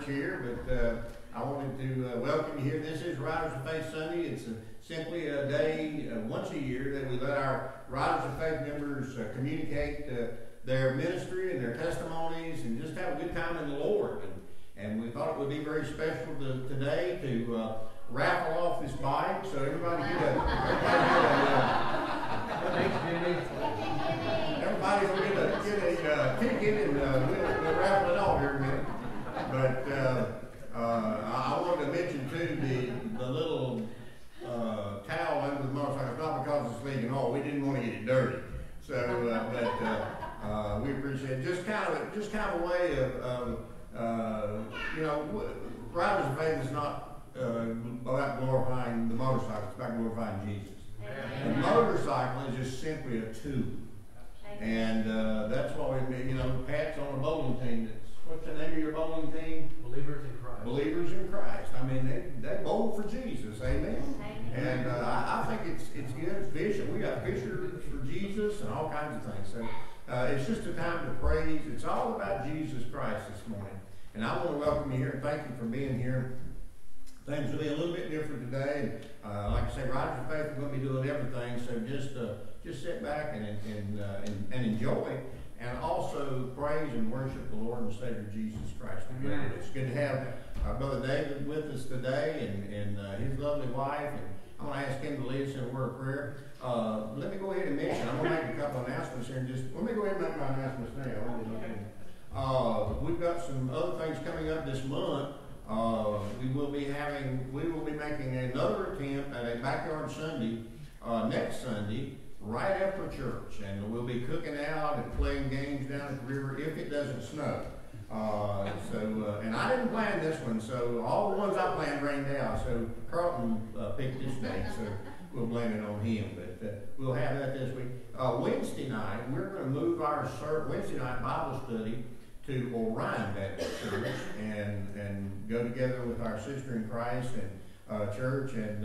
church here, but uh, I wanted to uh, welcome you here. This is Riders of Faith Sunday. It's a, simply a day, uh, once a year, that we let our Riders of Faith members uh, communicate uh, their ministry and their testimonies and just have a good time in the Lord. And, and we thought it would be very special to, today to uh, raffle off this bike so everybody get a, everybody get a. Everybody get a, get a ticket and we'll, we'll raffle it off here in a. But uh, uh, I, wanted to mention too the, the little uh, towel under the motorcycle, not because it's leaking oil, we didn't want to get it dirty. So, uh, but uh, uh, we appreciate it. Just kind of, just kind of a way of, of uh, you know, Riders of Faith is not uh, about glorifying the motorcycle, it's about glorifying Jesus. The motorcycle is just simply a tool. And uh, that's why we, you know, Pat's on a bowling team. That's, what's the name of your bowling team? Believers in Christ. Believers in Christ. I mean, they, they bowl for Jesus. Amen. And uh, I, I think it's it's good. Fishing. We got fishers for Jesus and all kinds of things. So uh, it's just a time to praise. It's all about Jesus Christ this morning. And I want to welcome you here and thank you for being here. Things will be a little bit different today. Uh, like I say, Riders of Faith are going to be doing everything. So just uh, just sit back and and, uh, and and enjoy, and also praise and worship the Lord and Savior Jesus Christ. together. Amen. It's good to have our brother David with us today, and and uh, his lovely wife. And I'm going to ask him to lead us in a word of prayer. Uh, let me go ahead and mention. I'm going to make a couple announcements here. And just let me go ahead and make my announcements now. Let me look in. Uh, we've got some other things coming up this month. Uh, we will be having, we will be making another attempt at a backyard Sunday uh, next Sunday, right after church, and we'll be cooking out and playing games down at the river if it doesn't snow. Uh, so, uh, and I didn't plan this one, so all the ones I planned rained out. So Carlton uh, picked this date, so we'll blame it on him. But uh, we'll have that this week. Uh, Wednesday night, we're going to move our ser- Wednesday night Bible study to Orion Baptist Church and and go together with our sister in Christ and uh, church and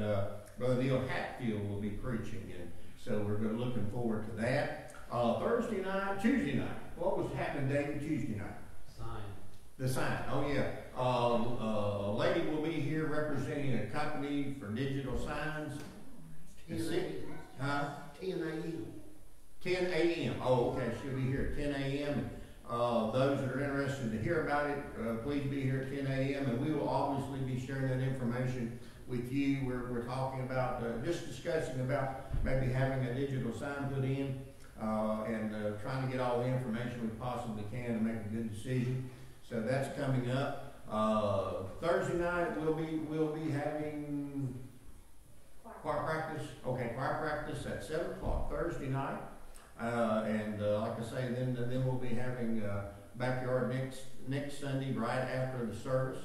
Brother Neil Hatfield will be preaching and so we're looking forward to that. Uh, Thursday night, Tuesday night. What was happening, David? Tuesday night. Sign. The sign. Oh yeah. Um, uh, a lady will be here representing a company for digital signs. Is it-. Huh? Ten a.m. 10 a.m. Oh, okay. She'll be here at 10 a.m. Uh, those that are interested to hear about it, uh, please be here at 10 a.m. And we will obviously be sharing that information with you. We're, we're talking about, uh, just discussing about maybe having a digital sign put in uh, and uh, trying to get all the information we possibly can to make a good decision. So that's coming up. Uh, Thursday night we'll be we'll be having choir practice. Okay, choir practice at seven o'clock Thursday night. Uh, and uh, like I say, then then we'll be having uh, backyard next next Sunday right after the service.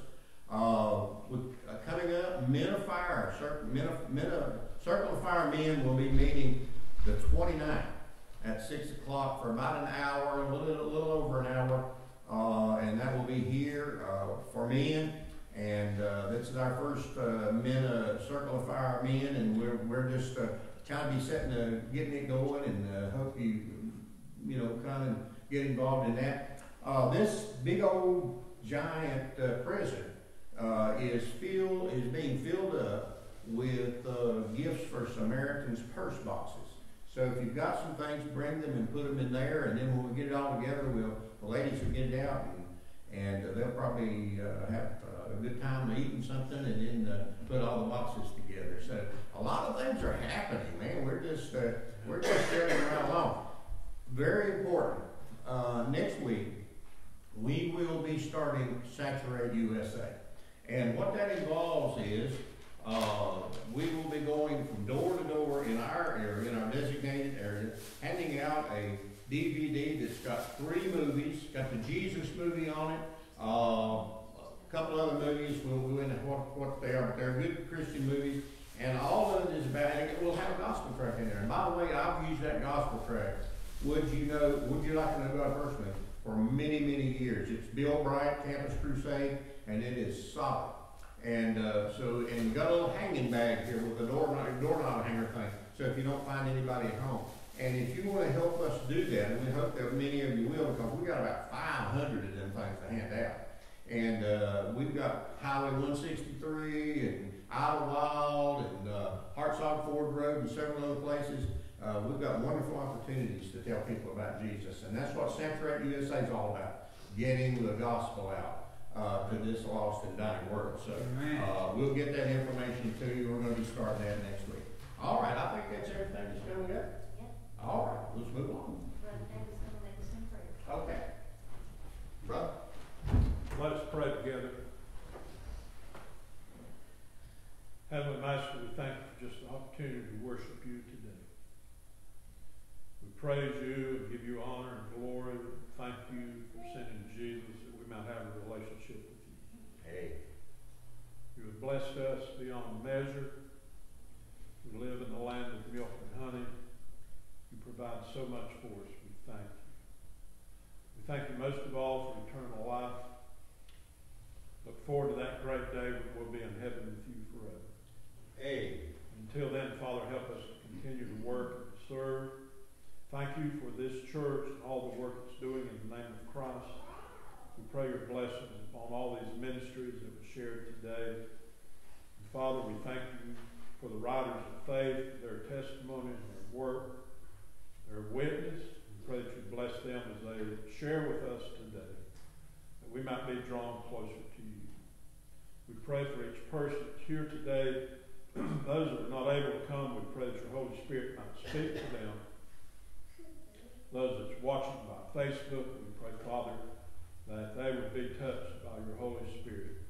Uh, with, uh, coming up, Men of Fire, Cir- Men of, Men of, Circle of Fire Men will be meeting the 29th at six o'clock for about an hour, a little, a little over an hour, uh, and that will be here uh, for men. And uh, this is our first uh, Men Circle of Fire Men, and we're we're just kind of be setting, uh, getting it going, and hope you you know kind of get involved in that. This big old giant prison uh, is filled is being filled up with uh, gifts for Samaritan's purse boxes. So if you've got some things, bring them and put them in there, and then when we get it all together, we'll the ladies will get it out, and, and they'll probably uh, have uh, a good time eating something, and then uh, put all the boxes together. So a lot of things are happening, man. We're just uh, we're just sharing right along. Very important. Next week, we will be starting Saturate USA. And what that involves is, uh, we will be going from door to door in our area, in our designated area, handing out a DVD that's got three movies, got the Jesus movie on it, uh, a couple other movies, we'll go into what, what they are, but they're good Christian movies, and all of it is about, and we'll have a gospel track in there. And by the way, I've used that gospel track, would you know, would you like to know about first personally, for many, many years. It's Bill Bright, Campus Crusade, and it is solid. And uh, so, and we got a little hanging bag here with a doorknob, doorknob hanger thing. So if you don't find anybody at home, And if you wanna help us do that, and we hope that many of you will, because we got about five hundred of them things to hand out. And, uh, we've got Highway one sixty-three and Idlewild and, uh, Hartsog Ford Road and several other places. Uh, we've got wonderful opportunities to tell people about Jesus, and that's what Saturate USA is all about, getting the gospel out, uh, to this lost and dying world. So, uh, we'll get that information to you, we're gonna be starting that next week. All right, I think that's everything that's coming up. Yep. All right, let's move on. Brother David's gonna lead us in prayer. Okay. Brother? Let us pray together. Heavenly Master, we thank you for just the opportunity to worship you today. We praise you and give you honor and glory. Thank you for sending Jesus that we might have a relationship with you. Hey. You have blessed us beyond measure. We live in the land of milk and honey. You provide so much for us. We thank you. We thank you most of all for eternal life. Look forward to that great day when we'll be in heaven with you forever. Hey. Until then, Father, help us to continue to work and serve. Thank you for this church and all the work it's doing in the name of Christ. We pray your blessings upon all these ministries that were shared today. And Father, we thank you for the Riders of Faith, their testimony, their work, their witness. We pray that you bless them as they share with us today, that we might be drawn closer to you. We pray for each person that's here today. Those that are not able to come, we pray that your Holy Spirit might speak to them. Those that's watching by Facebook, we pray, Father, that they would be touched by your Holy Spirit.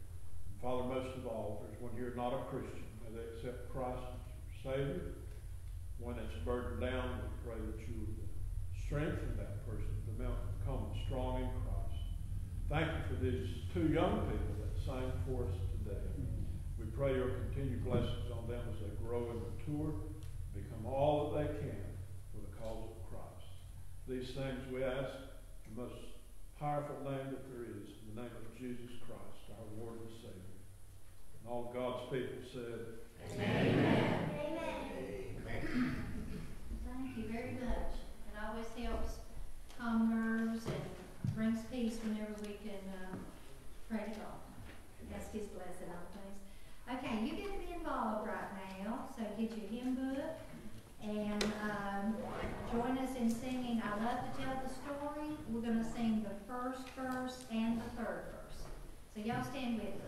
And Father, most of all, there's one here not a Christian, may they accept Christ as your Savior. One that's burdened down, we pray that you would strengthen that person to become strong in Christ. Thank you for these two young people that sang for us today. We pray your continued blessings on them as they grow and mature, become all that they can for the cause. These things we ask in the most powerful name that there is, in the name of Jesus Christ, our Lord and Savior. And all God's people said, Amen. Amen. Amen. Thank you very much. It always helps calm nerves and brings peace whenever we can, um, pray to God. Ask His blessing on things. Okay, you get to be involved right now, so get your hymn book and, um, join us in singing I Love to Tell the Story. We're gonna sing the first verse and the third verse. So y'all stand with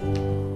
us.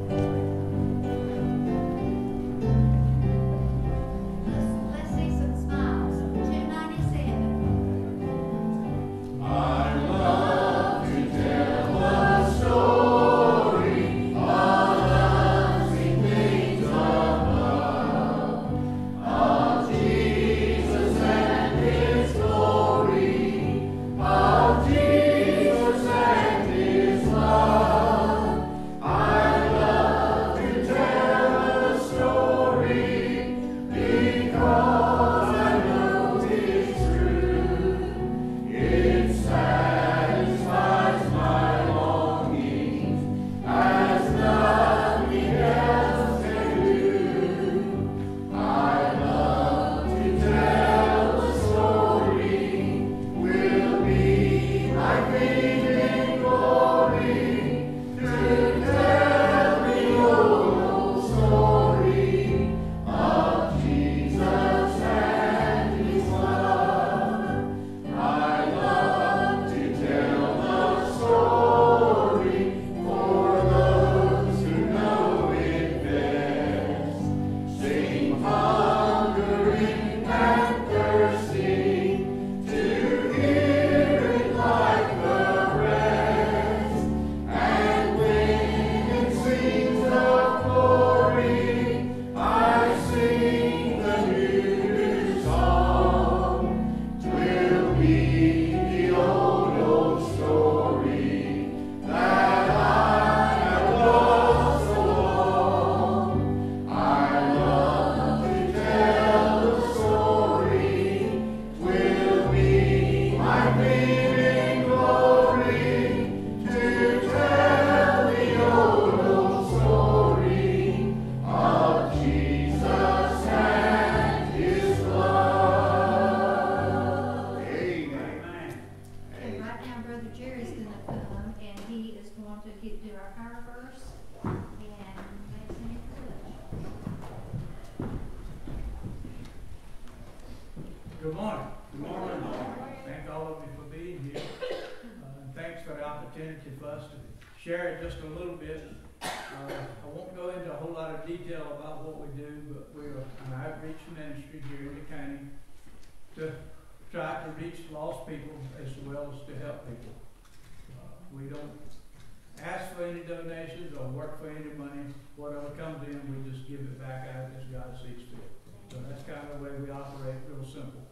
God sees fit. So that's kind of the way we operate, real simple.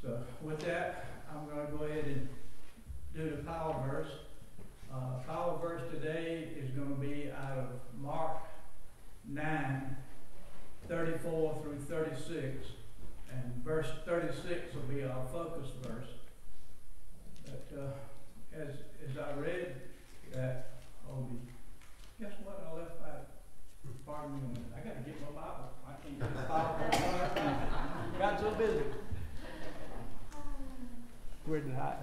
So with that, I'm gonna go ahead and do the power verse. Uh, power verse today is gonna be out of Mark nine, thirty-four through thirty-six. And verse thirty-six will be our focus verse. But, uh, as, as I read that, oh, guess what, I left out, pardon me, a minute. I gotta get my Bible, I can't get the Bible. Got so busy. Where did I?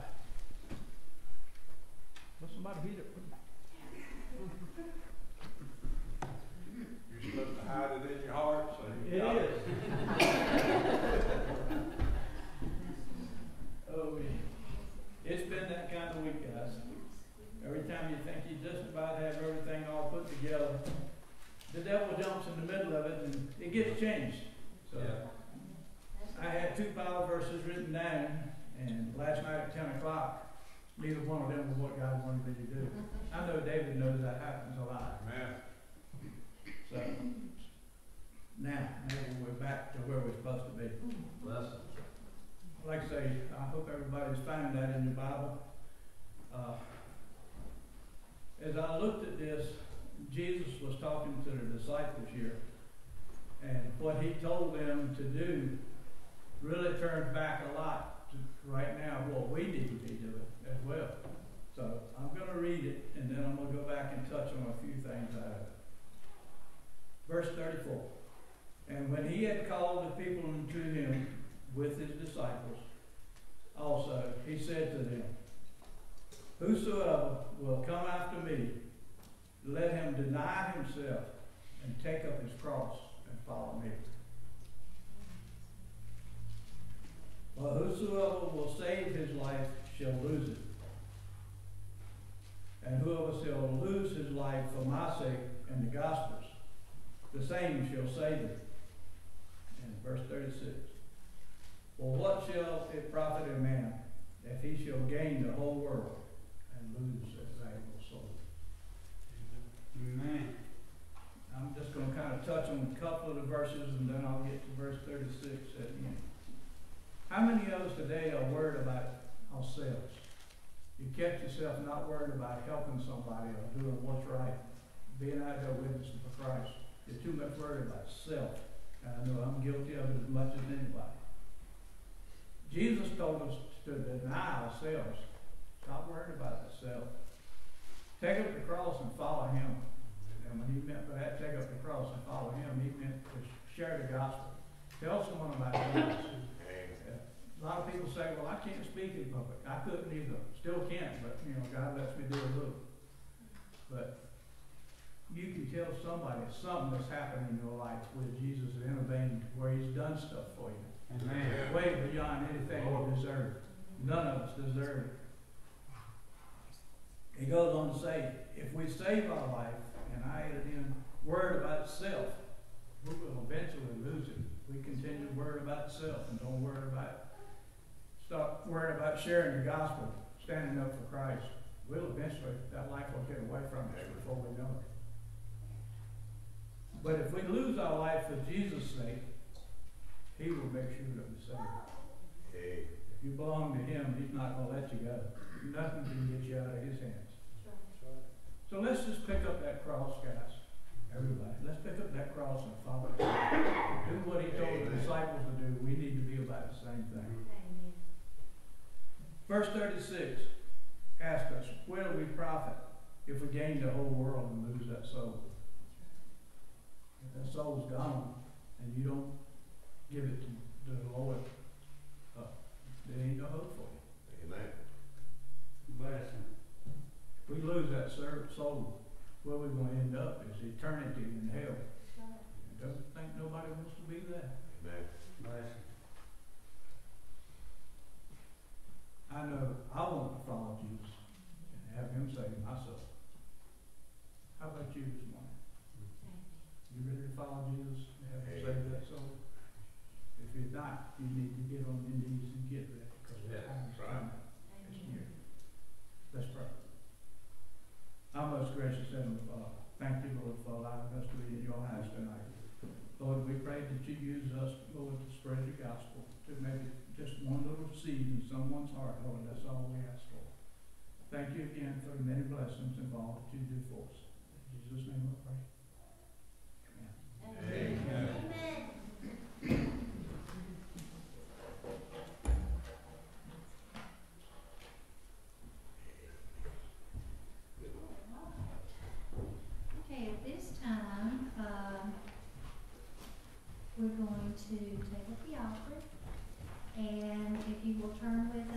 Well, somebody beat it. You're supposed to hide it in your heart, so you It got is. Oh, yeah. It's been that kind of week, guys. Every time you think you just about have everything all put together, the devil jumps in the middle of it and it gets changed. So, I had two Bible verses written down, and last night at ten o'clock, neither one of them was what God wanted me to do. I know David knows that happens a lot. Man, So now, maybe we're back to where we're supposed to be. Bless Like I say, I hope everybody's finding that in the Bible. Uh, as I looked at this, Jesus was talking to the disciples here, and what he told them to do really turns back a lot to right now what we need to be doing as well. So I'm going to read it, and then I'm going to go back and touch on a few things out of it. Verse 34. And when he had called the people unto him with his disciples, also he said to them, Whosoever will come after me, let him deny himself and take up his cross and follow me. But whosoever will save his life shall lose it. And whoever shall lose his life for my sake and the gospel's, the same shall save it. And verse 36. For what shall it profit a man if he shall gain the whole world and lose? Amen. I'm just going to kind of touch on a couple of the verses and then I'll get to verse 36 at the end. How many of us today are worried about ourselves? You catch yourself not worried about helping somebody or doing what's right, being out there witnessing for Christ. You're too much worried about self. And I know I'm guilty of it as much as anybody. Jesus told us to deny ourselves. Stop worrying about ourselves. Take up the cross and follow him. And when he meant by that, take up the cross and follow him, he meant to share the gospel. Tell someone about Jesus. A lot of people say, well, I can't speak in public. I couldn't either. Still can't, but, you know, God lets me do a little. But you can tell somebody something that's happened in your life where Jesus has intervened, where he's done stuff for you. Amen. Way beyond anything you deserve. None of us deserve it. He goes on to say, if we save our life, and I added in word about self, we will eventually lose it. We continue to worry about self and don't worry about, stop worrying about sharing the gospel, standing up for Christ. We'll eventually, that life will get away from us before we know it. But if we lose our life for Jesus' sake, He will make sure that we save it. If you belong to Him, He's not going to let you go. Nothing can get you out of His hands. So let's just pick up that cross, guys. Everybody, let's pick up that cross and follow Him. Do what He told the disciples to do. We need to be about the same thing. Amen. Verse 36 asks us, Where do we profit if we gain the whole world and lose that soul? If that soul's gone and you don't give it to, to the Lord, uh, there ain't no hope for you. Amen. Christmas we lose that soul, where we're going to end up is eternity in hell. I don't think nobody wants to be there. Amen. I know I want to follow Jesus and have him save myself. How about you this morning? You ready to follow Jesus and have him save that soul? If you're not, you need to get on your knees and get ready because yeah, time's right. coming. Our most gracious Heavenly Father, thank you, Lord, for allowing us to be in your house tonight. Lord, we pray that you use us, Lord, to spread the gospel, to maybe just one little seed in someone's heart, Lord. That's all we ask for. Thank you again for the many blessings involved that you do for us. In Jesus' name we pray. Amen. Amen. Amen. term with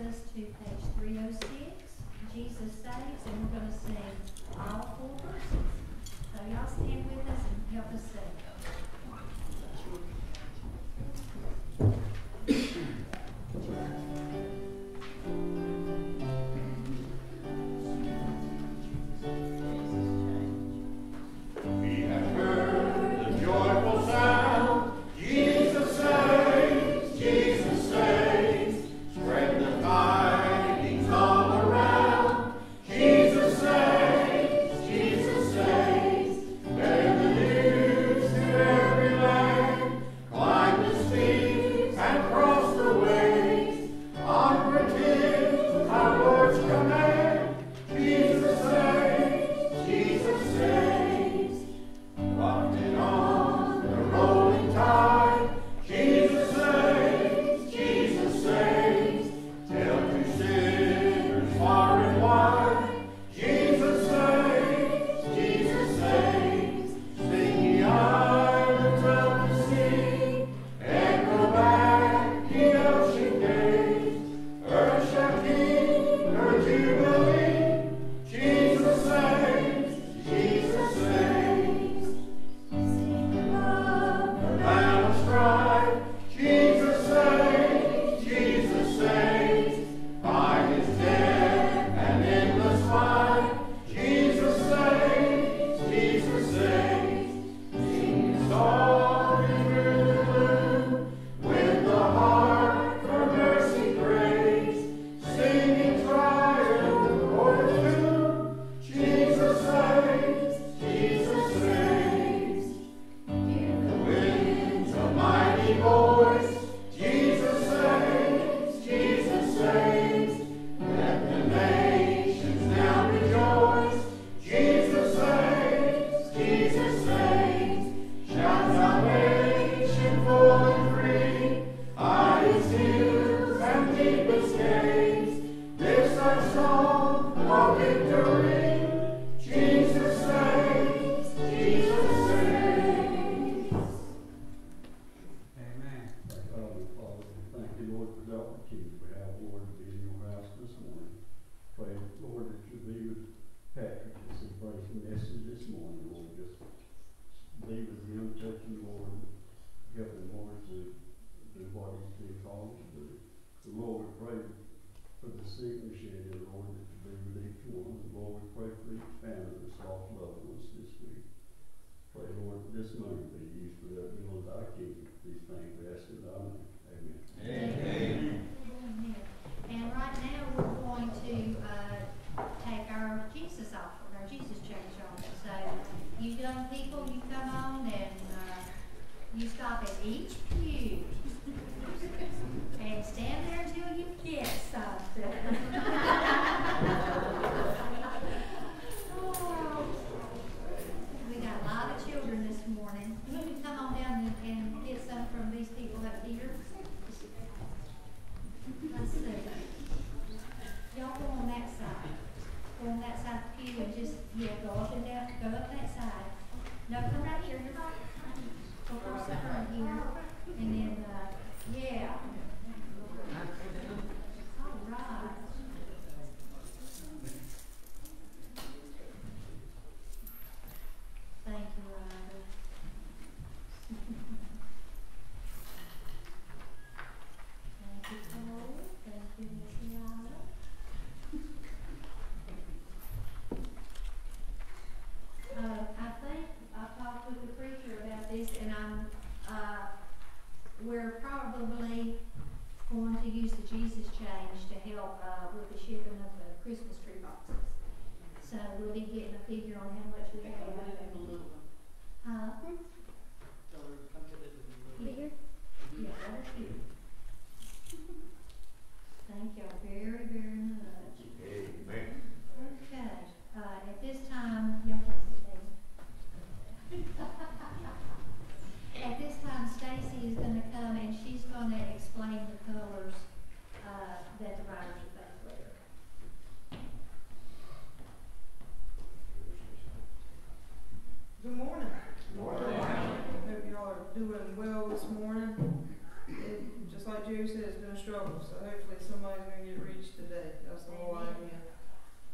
like Jerry said, it's been a struggle, so hopefully somebody's gonna get reached today. That's the whole idea.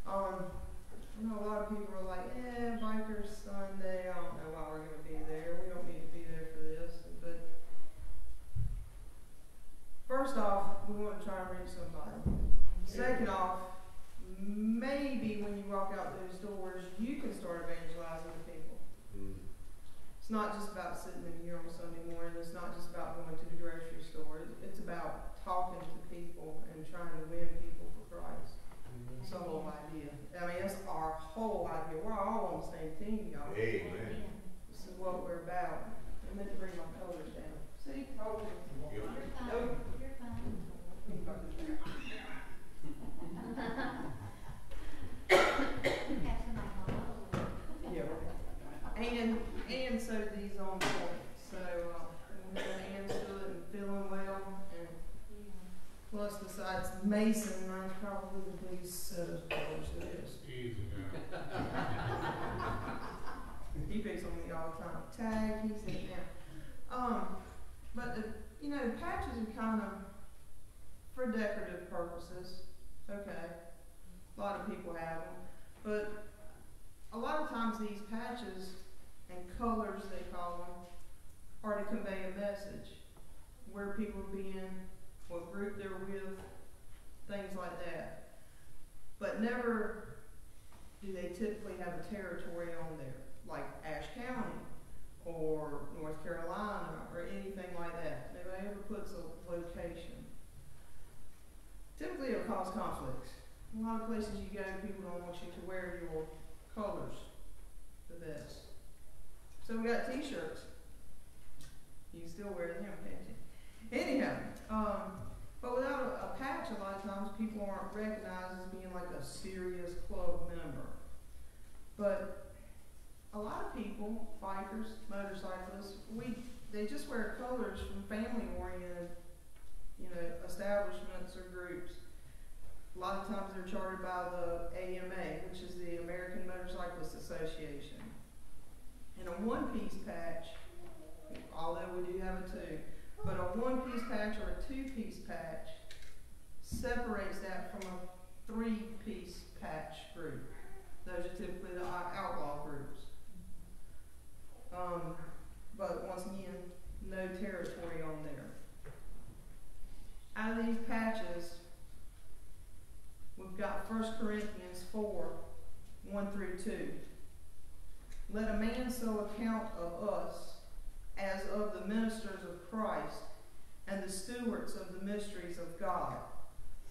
Um, I know a lot of people are like, eh, bikers Sunday, I don't know why we're gonna be there. We don't need to be there for this, but first off, we wanna try and reach somebody. Second off, maybe when you walk out those doors, you can start evangelizing the people. It's not just about sitting in here on Sunday morning. It's not just about going to the grocery store. It's about talking to people and trying to win people for Christ. It's the whole idea. I mean, it's our whole idea. We're all on the same team, y'all. Amen. This is what we're about. I meant to bring my colors down. See? Oh, You're fine, you're fine. Have somebody hold on. Yeah. And, and so these on point. So, uh, we're gonna answer it and feeling well and Plus, besides Mason, mine's probably the least set of colors there is. Easy now. He picks on me all the time. Tag, he's in there. Um, but the, you know, the patches are kind of for decorative purposes. Okay. A lot of people have them. But a lot of times these patches and colors, they call them, are to convey a message. Where people are being, what group they're with, things like that. But never do they typically have a territory on there, like Ashe County or North Carolina or anything like that. Nobody ever puts a location. Typically it'll cause conflicts. A lot of places you go, people don't want you to wear your colors the best. So we got t-shirts. You still wear them, can't you? Anyhow, um, but without a, a patch, a lot of times people aren't recognized as being like a serious club member. But a lot of people, bikers, motorcyclists, we they just wear colors from family-oriented, you know, establishments or groups. A lot of times they're chartered by the AMA, which is the American Motorcyclist Association. And a one-piece patch, although we do have a two, but a one-piece patch or a two-piece patch separates that from a three-piece patch group. Those are typically the outlaw groups. Um, but once again, no territory on there. Out of these patches, we've got 1 Corinthians 4 1 through 2. Let a man so account of us as of the ministers of Christ and the stewards of the mysteries of God.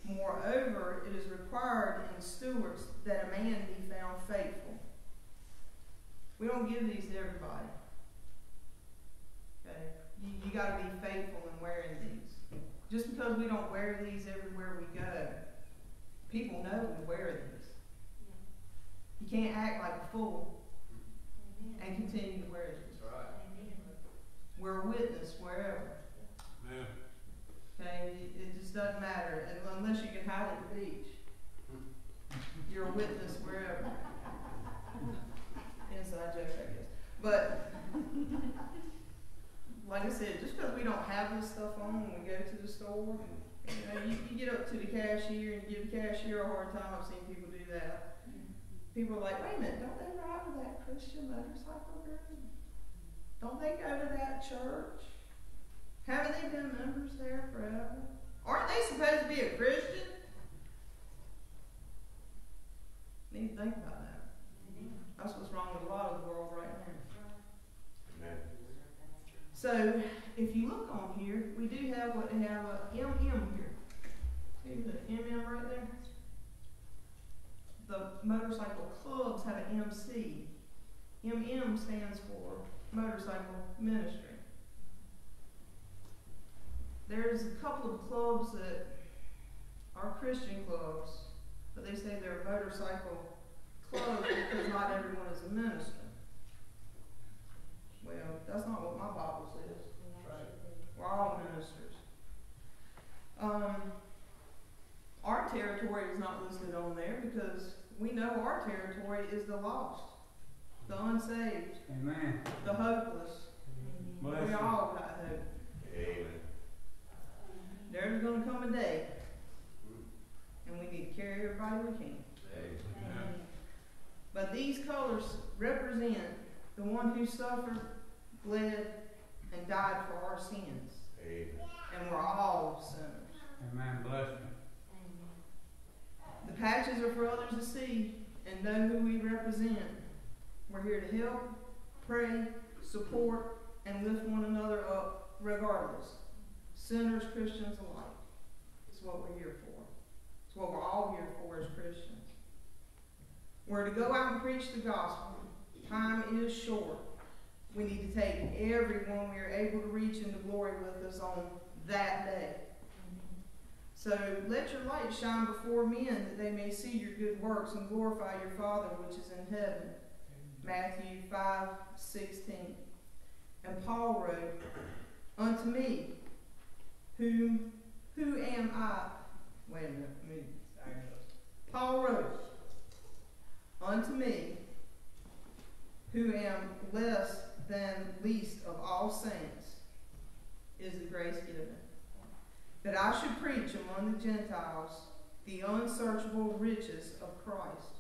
Moreover, it is required in stewards that a man be found faithful. We don't give these to everybody. Okay? You, you got to be faithful in wearing these. Just because we don't wear these everywhere we go, people know we wear these. You can't act like a fool and continue to wear these. We're a witness wherever. Man, Okay, it, it just doesn't matter unless you can hide at the beach. You're a witness wherever. Inside joke, I guess. But like I said, just because we don't have this stuff on when we go to the store, you know, you, you get up to the cashier and give the cashier a hard time. I've seen people do that. People are like, wait a minute, don't they ride with that Christian motorcycle group? Don't they go to that church? Haven't they been members there forever? Aren't they supposed to be a Christian? Need to think about that. That's what's wrong with a lot of the world right now. Amen. So, if you look on here, we do have what they have a MM here. See the MM right there? Motorcycle clubs have an MC. MM stands for motorcycle ministry. There's a couple of clubs that are Christian clubs, but they say they're motorcycle clubs because not everyone is a minister. Well, that's not what my Bible says. Right. We're all ministers. Um, our territory is not listed on there because we know our territory is the lost, the unsaved, Amen. the hopeless. Bless We all got hope. Amen. There's gonna come a day, and we need to carry everybody we can. Amen. But these colors represent the one who suffered, bled, and died for our sins. Amen. And we're all sinners. Amen. Bless you. The patches are for others to see and know who we represent. We're here to help, pray, support, and lift one another up regardless. Sinners, Christians alike. It's what we're here for. It's what we're all here for as Christians. We're to go out and preach the gospel. Time is short. We need to take everyone we are able to reach into glory with us on that day. So let your light shine before men that they may see your good works and glorify your Father which is in heaven. Matthew 5 16. And Paul wrote, Unto me, whom, who am I? Wait a minute, me, it. Paul wrote, Unto me, who am less than least of all saints, is the grace given that I should preach among the Gentiles the unsearchable riches of Christ,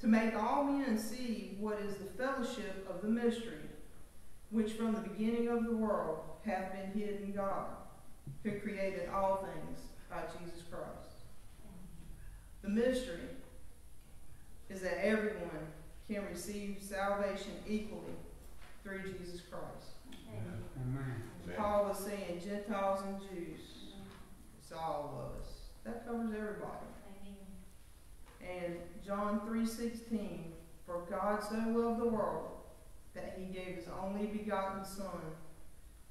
to make all men see what is the fellowship of the mystery, which from the beginning of the world hath been hid in God, who created all things by Jesus Christ. The mystery is that everyone can receive salvation equally through Jesus Christ. Amen. Paul was saying Gentiles and Jews. Mm-hmm. It's all of us. That covers everybody. And John 3:16, for God so loved the world that he gave his only begotten son,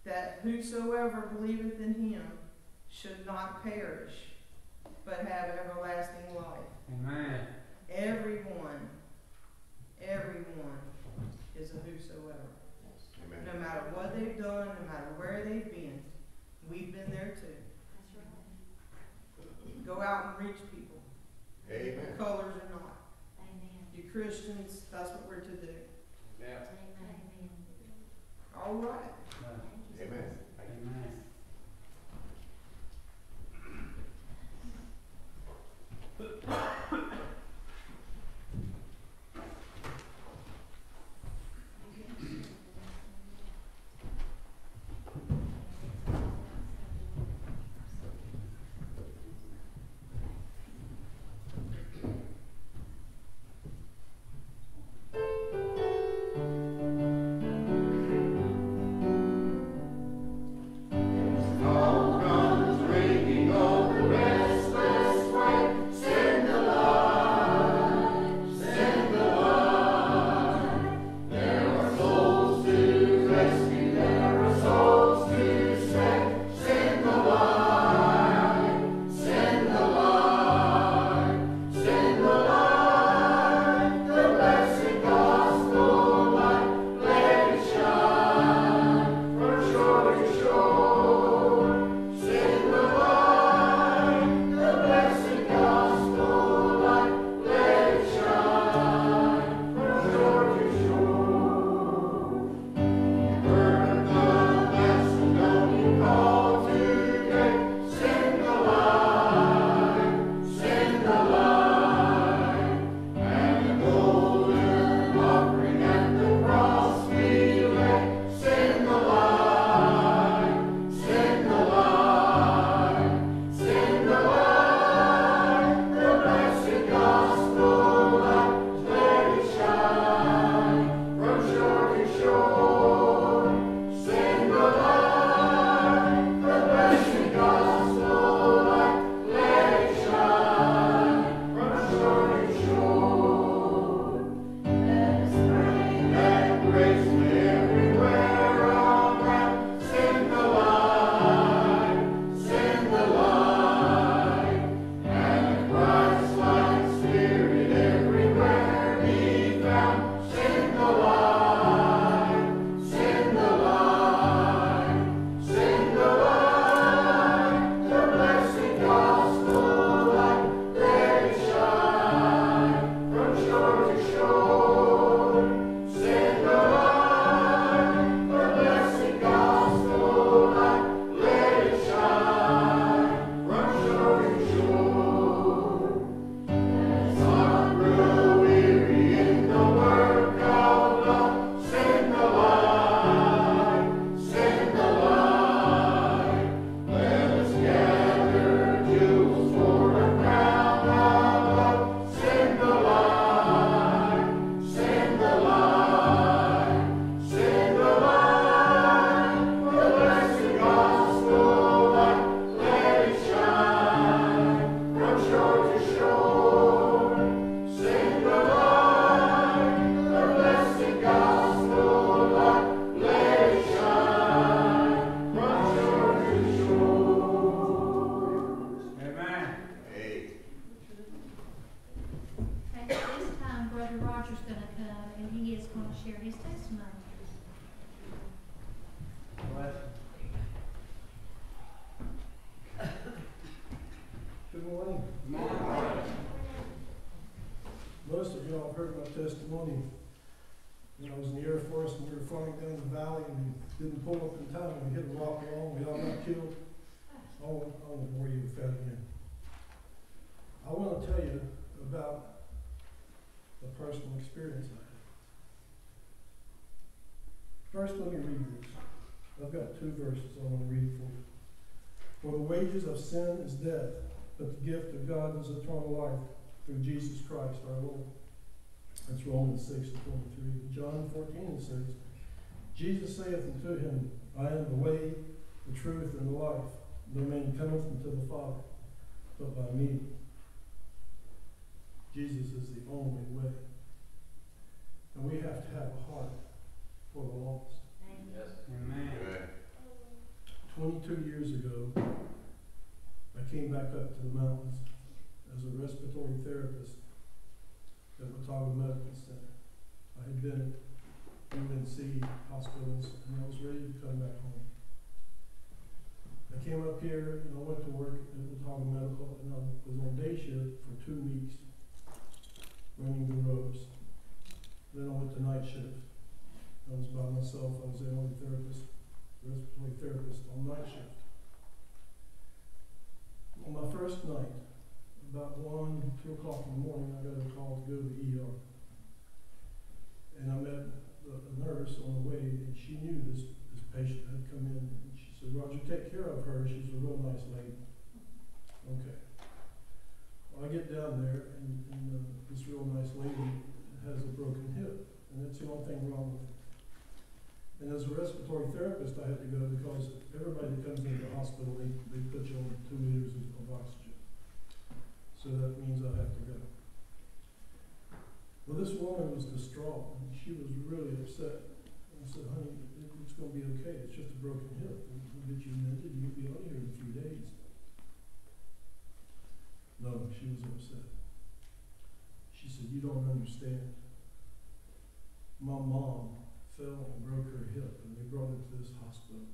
that whosoever believeth in him should not perish, but have everlasting life. Amen. Everyone, everyone is a whosoever. No matter what they've done, no matter where they've been, we've been there too. Go out and reach people, Amen. colors or not. You Christians, that's what we're to do. All right. Amen. Amen. Amen. Wages of sin is death, but the gift of God is eternal life through Jesus Christ our Lord. That's Romans 6 and 23. John 14 says, Jesus saith unto him, I am the way, the truth, and the life. No man cometh unto the Father but by me. Jesus is the only way. And we have to have a heart for the lost. Amen. 22 years ago, I came back up to the mountains as a respiratory therapist at Watauga Medical Center. I had been at UNC hospitals and I was ready to come back home. I came up here and I went to work at Watauga Medical and I was on day shift for two weeks running the ropes. Then I went to night shift. I was by myself. I was the only therapist respiratory therapist on night shift. On my first night, about one, two o'clock in the morning, I got a call to go to the ER. And I met a nurse on the way, and she knew this, this patient had come in. And she said, Roger, take care of her. She's a real nice lady. Okay. Well, I get down there, and, and uh, this real nice lady has a broken hip, and that's the only thing wrong with her. And as a respiratory therapist, I had to go because everybody that comes into the hospital, they, they put you on two liters of, oxygen. So that means I have to go. Well, this woman was distraught, and she was really upset. I said, honey, it, it's gonna be okay, it's just a broken hip. We'll, get you mended, you'll be out of here in a few days. No, she was upset. She said, you don't understand. My mom fell and broke her hip, and they brought her to this hospital,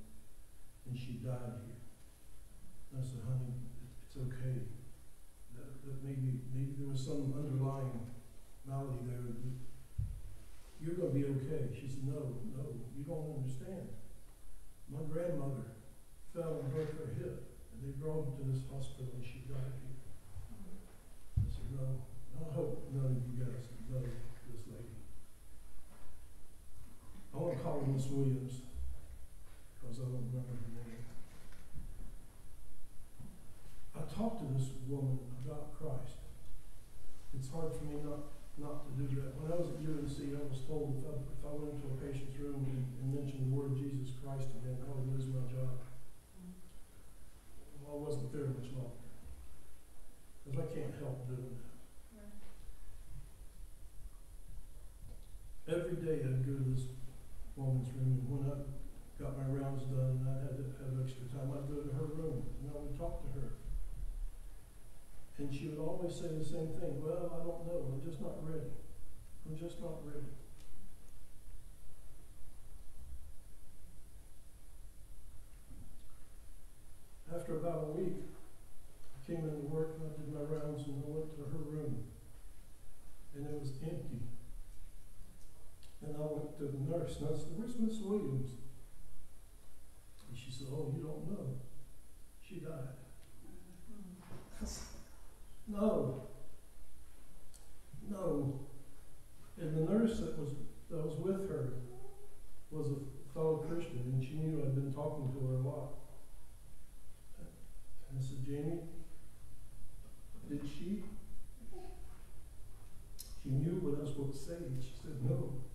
and she died here. And I said, honey, it's okay. That, that maybe, maybe there was some underlying malady there. You're gonna be okay. She said, no, no, you don't understand. My grandmother fell and broke her hip, and they brought her to this hospital, and she died here. I said, no, I hope none of you guys know this lady. Her Miss Williams, because I don't remember her name. I talked to this woman about Christ. It's hard for me not, not to do that. When I was at UNC, I was told if I, if I went into a patient's room and, and mentioned the word Jesus Christ again, I would lose my job. Well, I wasn't there much longer, because I can't help doing that. Every day I'd go to this woman's room, and when I got my rounds done and I had have extra time, I'd go to her room and I would talk to her. And she would always say the same thing, well, I don't know, I'm just not ready. I'm just not ready. After about a week, I came into work and I did my rounds and I went to her room. And it was empty. And I went to the nurse and I said, Where's Miss Williams? And she said, Oh, you don't know. She died. No. No. And the nurse that was that was with her was a fellow Christian and she knew I'd been talking to her a lot. And I said, Jamie, did she? She knew what I was supposed to say. And she said, No.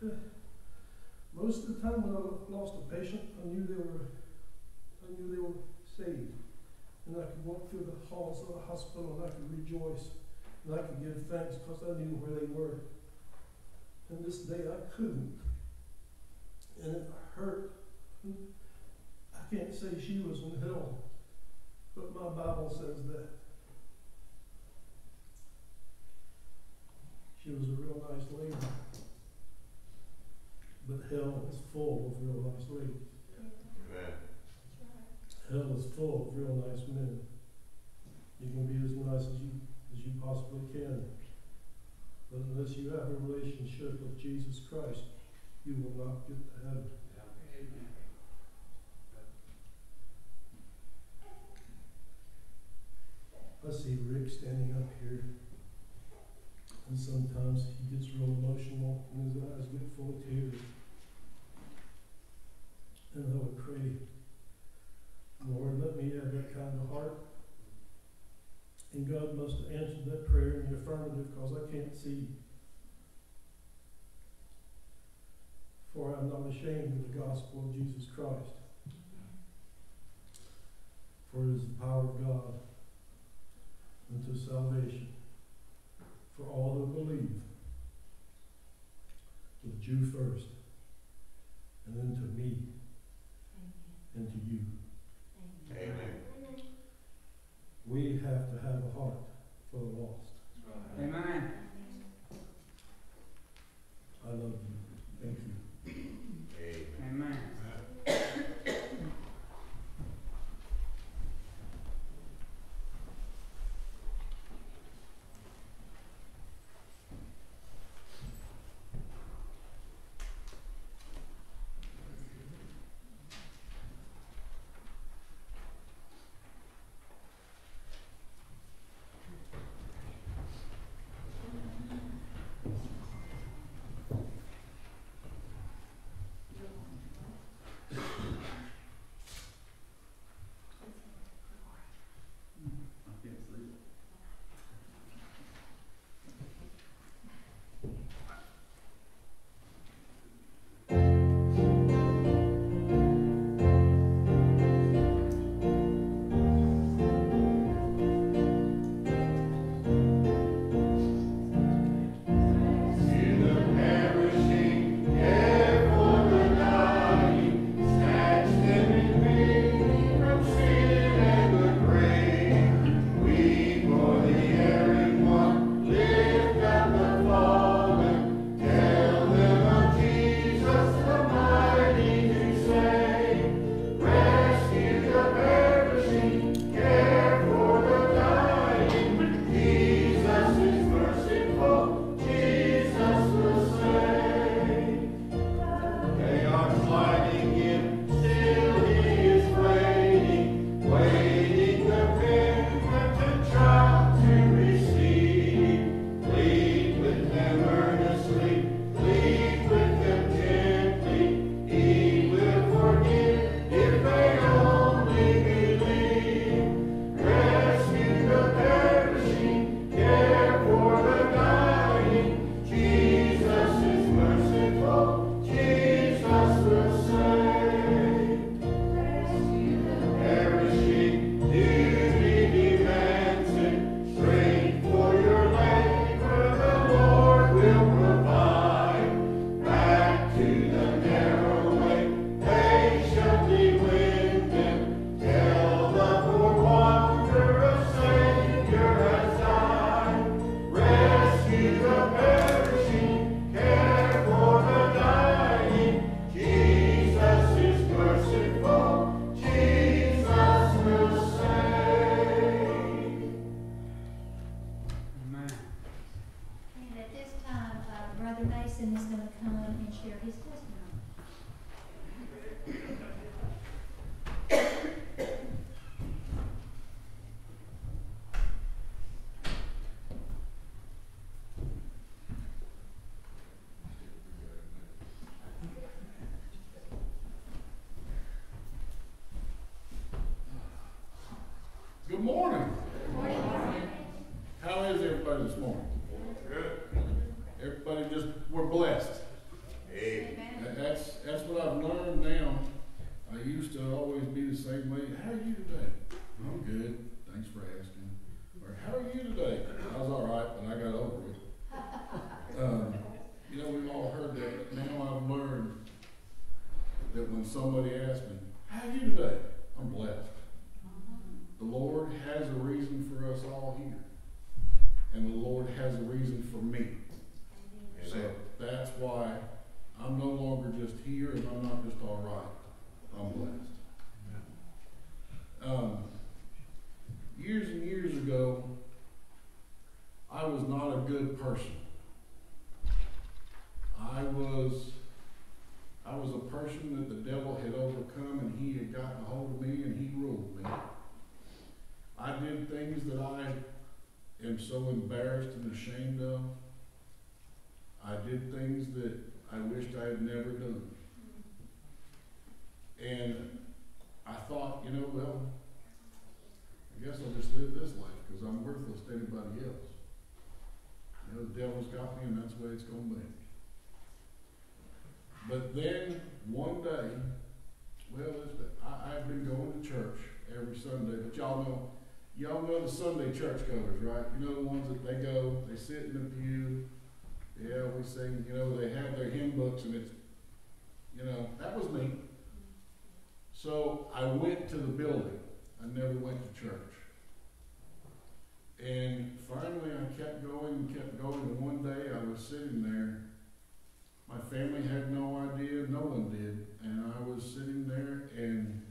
Most of the time when I lost a patient, I knew they were, I knew they were saved. And I could walk through the halls of the hospital and I could rejoice. And I could give thanks because I knew where they were. And this day I couldn't. And it hurt. I can't say she was in hell, but my Bible says that. She was a real nice lady but hell is full of real nice ladies. Amen. Hell is full of real nice men. You can be as nice as you as you possibly can. But unless you have a relationship with Jesus Christ, you will not get to heaven. Amen. I see Rick standing up here, and sometimes he gets real emotional, and his eyes get full of tears. And I would pray, Lord, let me have that kind of heart. And God must have answered that prayer in the affirmative, because I can't see. For I'm not ashamed of the gospel of Jesus Christ. For it is the power of God unto salvation for all that believe, to the Jew first, and then to me, and to you. Amen. We have to have a heart for the lost. Amen. I love you. Is gonna come and share his testimony. Good morning. How is everybody this morning? Good. Everybody just, we're blessed. That- That's, that's what I've learned now. I used to always be the same way. How are you today? I'm good. Thanks for asking. Or how are you today? I was all right, but I got over it. Um, you know, we've all heard that. Now I've learned that when somebody asks me, how are you today? I'm blessed. The Lord has a reason for us all here. And the Lord has a reason for me. So that's why I'm no longer just here and I'm not just all right. I'm blessed. Um, years and years ago, I was not a good person. I was, I was a person that the devil had overcome and he had gotten a hold of me and he ruled me. I did things that I am so embarrassed and ashamed of. I did things that I wished I had never done. And I thought, you know, well, I guess I'll just live this life because I'm worthless to anybody else. You know, the devil's got me and that's the way it's going to be. But then one day, well, it's, I, I've been going to church every Sunday, but y'all know, y'all know the Sunday churchgoers, right? You know the ones that they go, they sit in the pew, yeah, we sing, you know, they have their hymn books and it's, you know, that was me. So I went to the building. I never went to church. And finally I kept going and kept going. And one day I was sitting there. My family had no idea, no one did. And I was sitting there and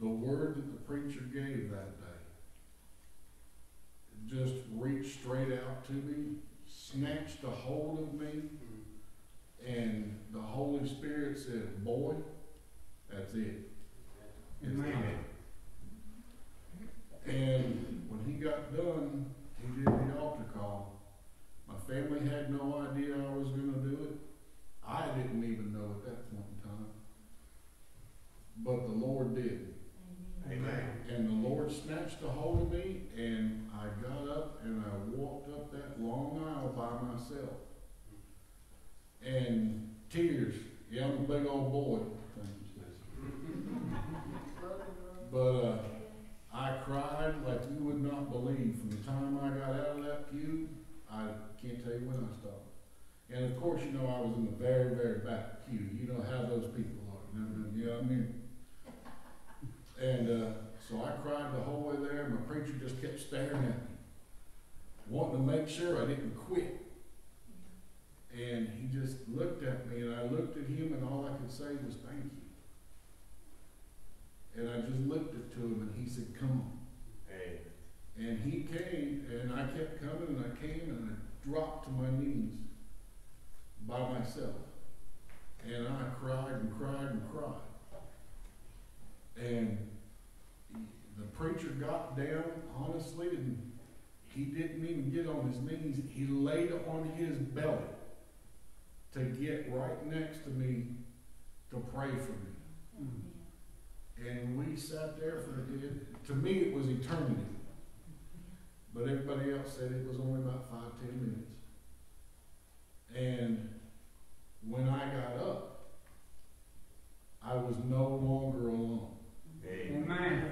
the word that the preacher gave that day just reached straight out to me, snatched a hold of me, and the Holy Spirit said, Boy, that's it. It's Amen. time." And when he got done, he did the altar call. My family had no idea I was going to do it. I didn't even know at that point in time. But the Lord did. Amen. And the Lord snatched a hold of me, and I got up and I walked up that long aisle by myself. And tears. Yeah, I'm a big old boy. Thank you, Stacy. But uh, I cried like you would not believe. From the time I got out of that pew, I can't tell you when I stopped. And of course, you know I was in the very, very back pew. You know how those people are. You know, you know what I mean? And uh, so I cried the whole way there. My preacher just kept staring at me, wanting to make sure I didn't quit. And he just looked at me, and I looked at him, and all I could say was, Thank you. And I just looked it to him, and he said, Come on. And he came, and I kept coming, and I came, and I dropped to my knees by myself. And I cried and cried and cried. And the preacher got down, honestly, and he didn't even get on his knees. He laid on his belly to get right next to me to pray for me. And we sat there for, it, to me, it was eternity. But everybody else said it was only about five, ten minutes. And when I got up, I was no longer alone. Amen.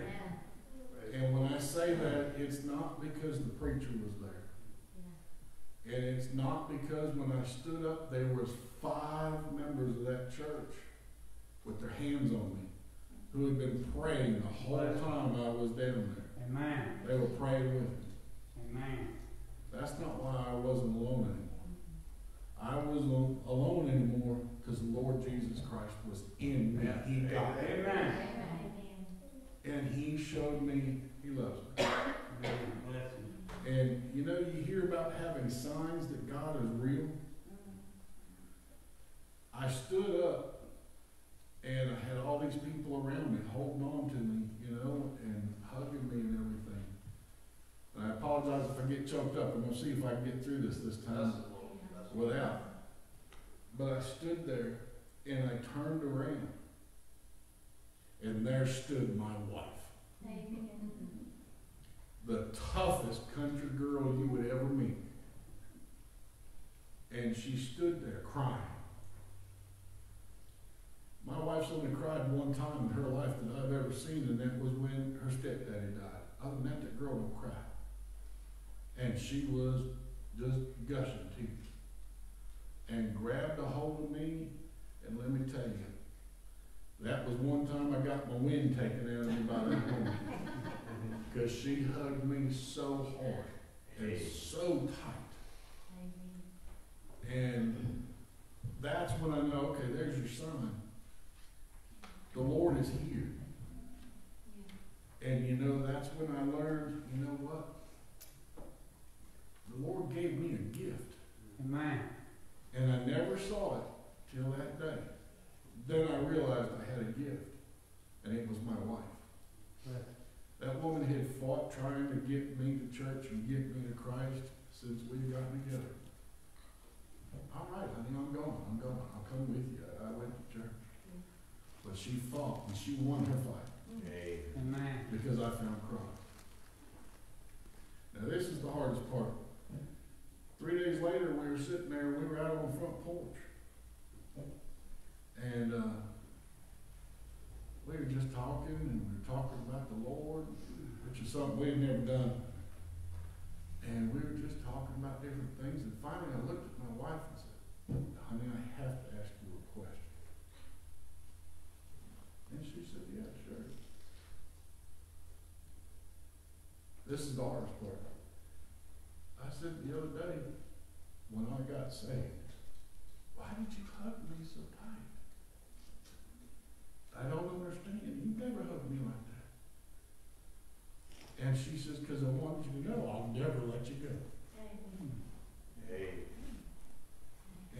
And when I say that, it's not because the preacher was there. And it's not because when I stood up, there was five members of that church with their hands on me who had been praying the whole time I was down there. Amen. They were praying with me. Amen. That's not why I wasn't alone anymore. I wasn't alone anymore because the Lord Jesus Christ was in me. He got me. Amen. And He showed me He loves me. And you know, you hear about having signs that God is real. I stood up and I had all these people around me holding on to me, you know, and hugging me and everything. And I apologize if I get choked up. I'm going to see if I can get through this this time without. But I stood there and I turned around and there stood my wife. The toughest country girl you would ever meet. And she stood there crying. My wife's only cried one time in her life that I've ever seen, and that was when her stepdaddy died. Other than that, that girl don't cry. And she was just gushing tears. And grabbed a hold of me, and let me tell you, that was one time I got my wind taken out of me by that woman. Because she hugged me so hard and so tight. And that's when I know, okay, there's your sign. The Lord is here. And you know, that's when I learned, you know what? The Lord gave me a gift. Amen. And I never saw it till that day. Then I realized I had a gift, and it was my wife. That woman had fought trying to get me to church and get me to Christ since we gotten together. All right, honey, I'm going, I'm going, I'll come with you. I went to church. But she fought, and she won her fight, Amen. because I found Christ. Now, this is the hardest part. Three days later, we were sitting there, we were out on the front porch. And, uh, we were just talking, and we were talking about the Lord, which is something we've never done. And we were just talking about different things, and finally I looked at my wife and said, honey, I have to ask you a question. And she said, yeah, sure. This is the hardest part. I said the other day, when I got saved, why did you hug me so tight? I don't understand. You never hugged me like that. And she says, because I want you to know I'll never let you go.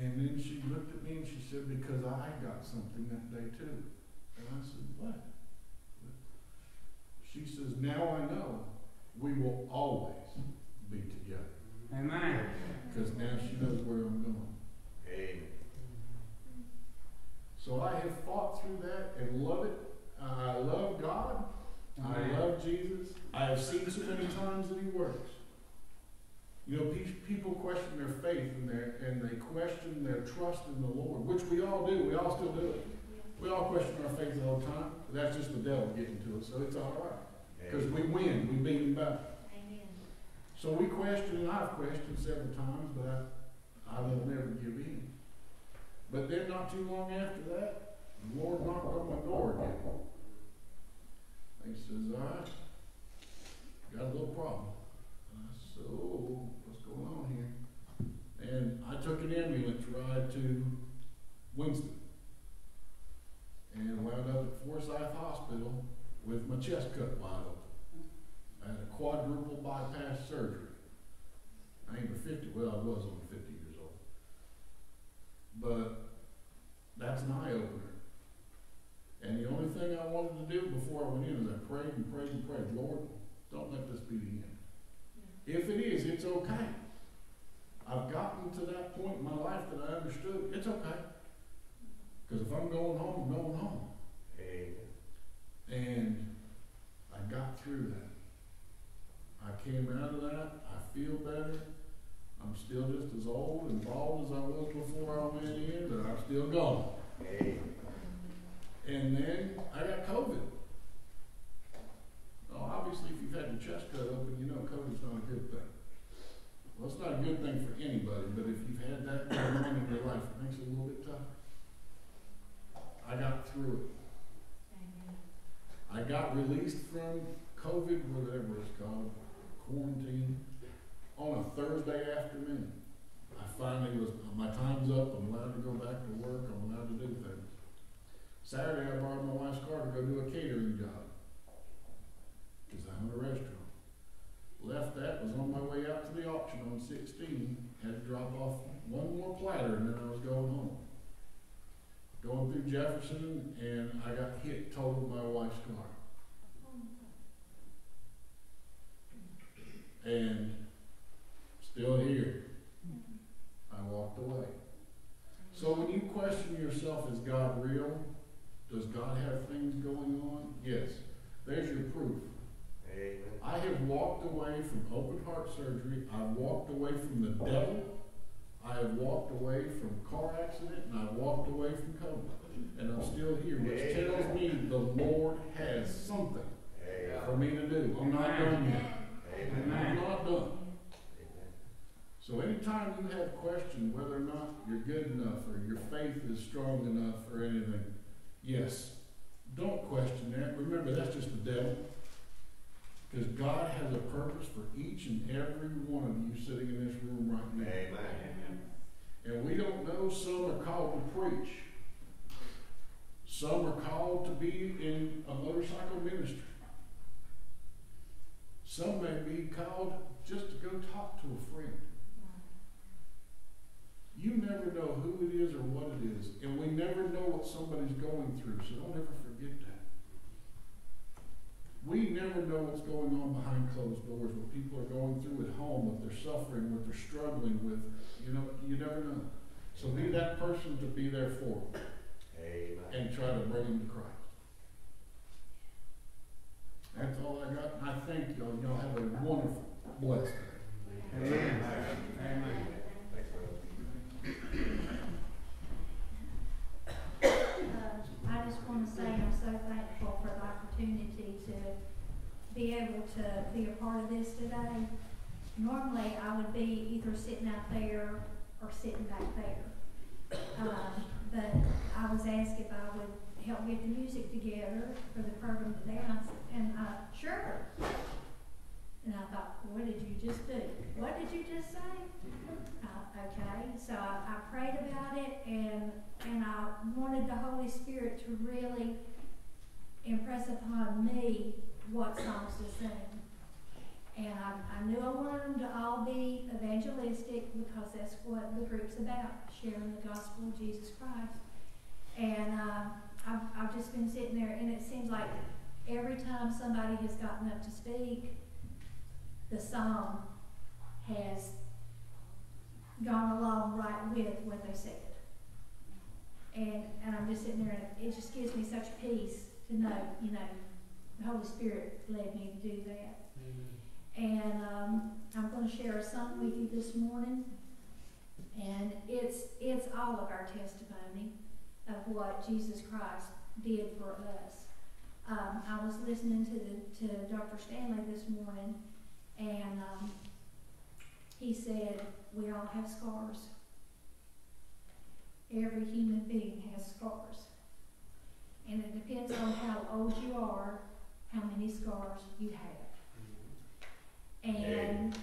And then she looked at me and she said, because I got something that day too. And I said, what? She says, now I know we will always be together. Amen. Because now she knows where I'm going. So I have fought through that and love it. I love God. I love Jesus. I have seen so many times that He works. You know, pe- people question their faith and their and they question their trust in the Lord, which we all do. We all still do it. We all question our faith all the time. But that's just the devil getting to us, so it's all right. Because we win. We beat him back. Amen. So we question, and I've questioned several times, but I, I will never give in. But then not too long after that, the Lord knocked on my door again. He says, all right, got a little problem. And I said, oh, what's going on here? And I took an ambulance ride to Winston. And wound up at Forsyth Hospital with my chest cut wide open. I had a quadruple bypass surgery. I ain't but fifty, well, I was only fifty years old. But that's an eye opener. And the only thing I wanted to do before I went in is I prayed and prayed and prayed, Lord, don't let this be the end. If it is, it's okay. I've gotten to that point in my life that I understood, it's okay. Because if I'm going home, I'm going home. And I got through that. I came out of that, I feel better. I'm still just as old and bald as I was before I went in, but I'm still going. And then I got COVID. Well, obviously, if you've had your chest cut open, you know COVID's not a good thing. Well, it's not a good thing for anybody, but if you've had that going on in your life, it makes it a little bit tough. I got through it. I got released from COVID, whatever it's called, quarantine, on a Thursday afternoon. I finally was, my time's up, I'm allowed to go back to work, I'm allowed to do things. Saturday, I borrowed my wife's car to go do a catering job. In a restaurant. Left that, was on my way out to the auction on sixteen, had to drop off one more platter and then I was going home. Going through Jefferson and I got hit, totaled my wife's car. and still here. I walked away. So when you question yourself, is God real? Does God have things going on? Yes. There's your proof. I have walked away from open heart surgery. I've walked away from the devil. I have walked away from car accident, and I've walked away from COVID. And I'm still here, which tells me the Lord has something for me to do. I'm not done yet. I'm not done. So anytime you have questioned whether or not you're good enough or your faith is strong enough or anything, yes, don't question that. Remember, that's just the devil. Because God has a purpose for each and every one of you sitting in this room right now. And we don't know, some are called to preach. Some are called to be in a motorcycle ministry. Some may be called just to go talk to a friend. You never know who it is or what it is. And we never know what somebody's going through, so don't ever. We never know what's going on behind closed doors, what people are going through at home, what they're suffering, what they're struggling with. You know, you never know. So be that person to be there for them and try to bring them to Christ. That's all I got, and I thank y'all. Y'all have a wonderful, blessed day. Amen. Amen. Uh, I just want to say I'm so thankful for the opportunity to be able to be a part of this today. Normally, I would be either sitting out there or sitting back there. Um, but I was asked if I would help get the music together for the program today, and I said, and sure. And I thought, what did you just do? What did you just say? Uh, okay, so I, I prayed about it and, and I wanted the Holy Spirit to really impress upon me what songs to sing. And I, I knew I wanted them to all be evangelistic because that's what the group's about, sharing the gospel of Jesus Christ. And uh, I've, I've just been sitting there, and it seems like every time somebody has gotten up to speak, the song has gone along right with what they said. And, and I'm just sitting there, and it just gives me such peace to know, you know, the Holy Spirit led me to do that. And um, I'm going to share a song with you this morning, and it's it's all of our testimony of what Jesus Christ did for us. Um, I was listening to the, to Dr. Stanley this morning, and um, he said we all have scars. Every human being has scars, and it depends on how old you are, how many scars you have. Mm-hmm. And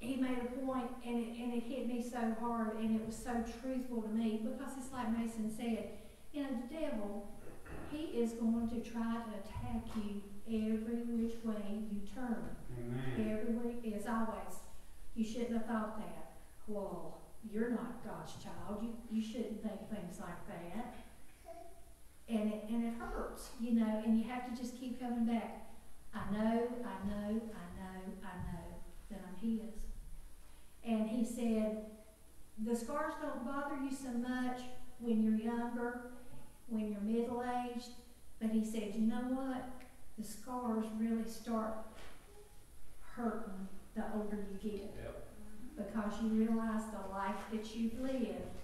he made a point, and it, and it hit me so hard, and it was so truthful to me because it's like Mason said, you know, the devil, he is going to try to attack you every which way you turn. Amen. Every week, as always, you shouldn't have thought that. Well, you're not God's child. You, you shouldn't think things like that. And it, and it hurts, you know, and you have to just keep coming back. I know, I know, I know, I know that I'm His. And He said, the scars don't bother you so much when you're younger, when you're middle aged. But He said, you know what? The scars really start hurting the older you get. Because you realize the life that you've lived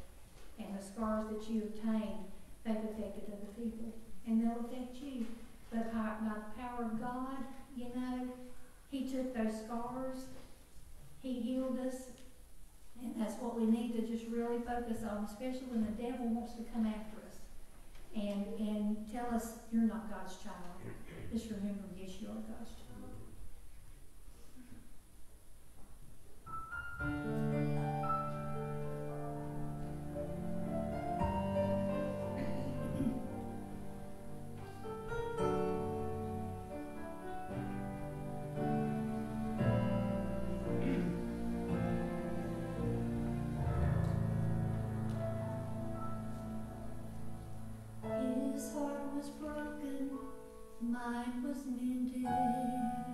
and the scars that you obtained, they've affected other people. And they'll affect you. But by, by the power of God, you know, He took those scars, He healed us, and that's what we need to just really focus on, especially when the devil wants to come after us and and tell us you're not God's child. Just remember, yes, you are God's child. His heart was broken, mine was mended.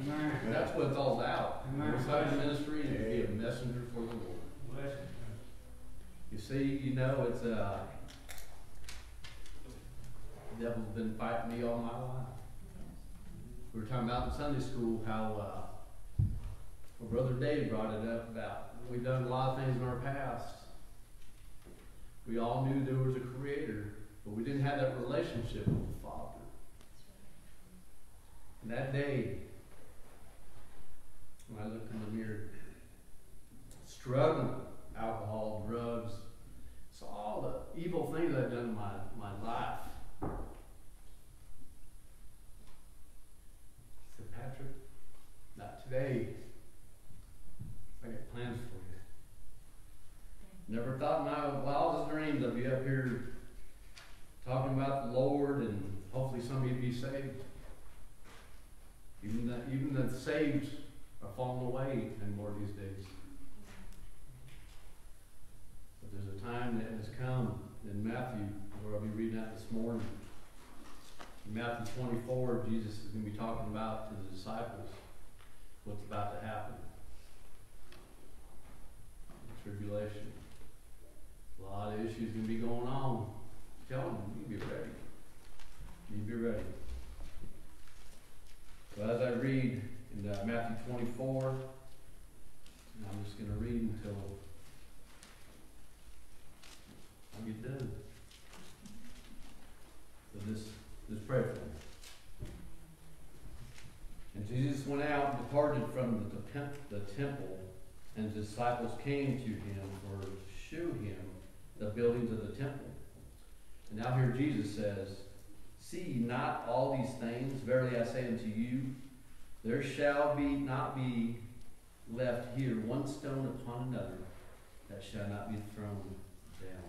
Amen. That's what it's all about. Inside ministry and be a messenger for the Lord. You see, you know, it's uh the devil's been fighting me all my life. We were talking about in Sunday school how uh well, Brother Dave brought it up about we've done a lot of things in our past. We all knew there was a creator, but we didn't have that relationship with the Father. And that day, I look in the mirror, struggling, alcohol, drugs, saw all the evil things I've done in my, my life. I said, Patrick, not today. I got plans for you. Never thought in my wildest dreams I'd be up here talking about the Lord and hopefully somebody would be saved. Even the, even the saved are falling away anymore these days. But there's a time that has come in Matthew, where I'll be reading that this morning. In Matthew 24, Jesus is going to be talking about to the disciples what's about to happen. The tribulation. A lot of issues going to be going on. Tell them, you be ready. You be ready. So as I read in uh, Matthew 24, and I'm just going to read until I get done. So this, this prayer for me. And Jesus went out and departed from the, temp- the temple, and his disciples came to him for to shew him the buildings of the temple. And now here Jesus says, See ye not all these things? Verily I say unto you, there shall be not be left here one stone upon another that shall not be thrown down.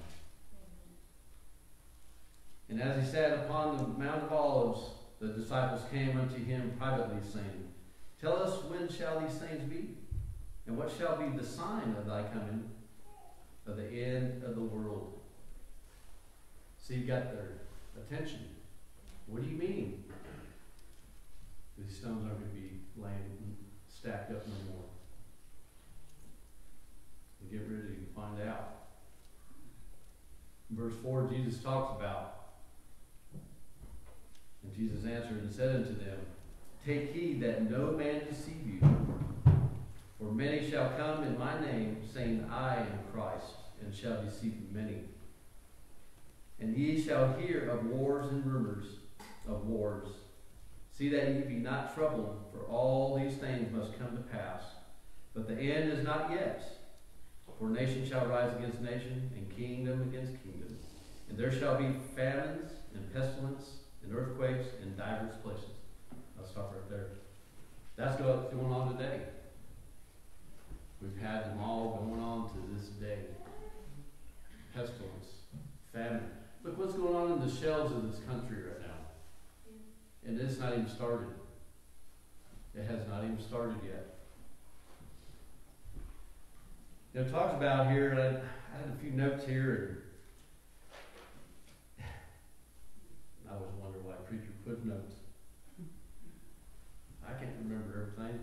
And as he sat upon the Mount of Olives, the disciples came unto him privately, saying, Tell us when shall these things be? And what shall be the sign of thy coming, of the end of the world? So you got their attention. What do you mean? These stones aren't going to be laying stacked up no more. And get ready to find out. In verse 4, Jesus talks about, and Jesus answered and said unto them, Take heed that no man deceive you. For many shall come in my name, saying, I am Christ, and shall deceive many. And ye shall hear of wars and rumors of wars. See that ye be not troubled, for all these things must come to pass. But the end is not yet. For nation shall rise against nation, and kingdom against kingdom. And there shall be famines, and pestilence, and earthquakes in divers places. I'll stop right there. That's what's going on today. We've had them all going on to this day. Pestilence, famine. Look what's going on in the shelves of this country right. And it's not even started. It has not even started yet. You know, talks about here, and I, I had a few notes here, and I always wonder why preacher put notes. I can't remember everything.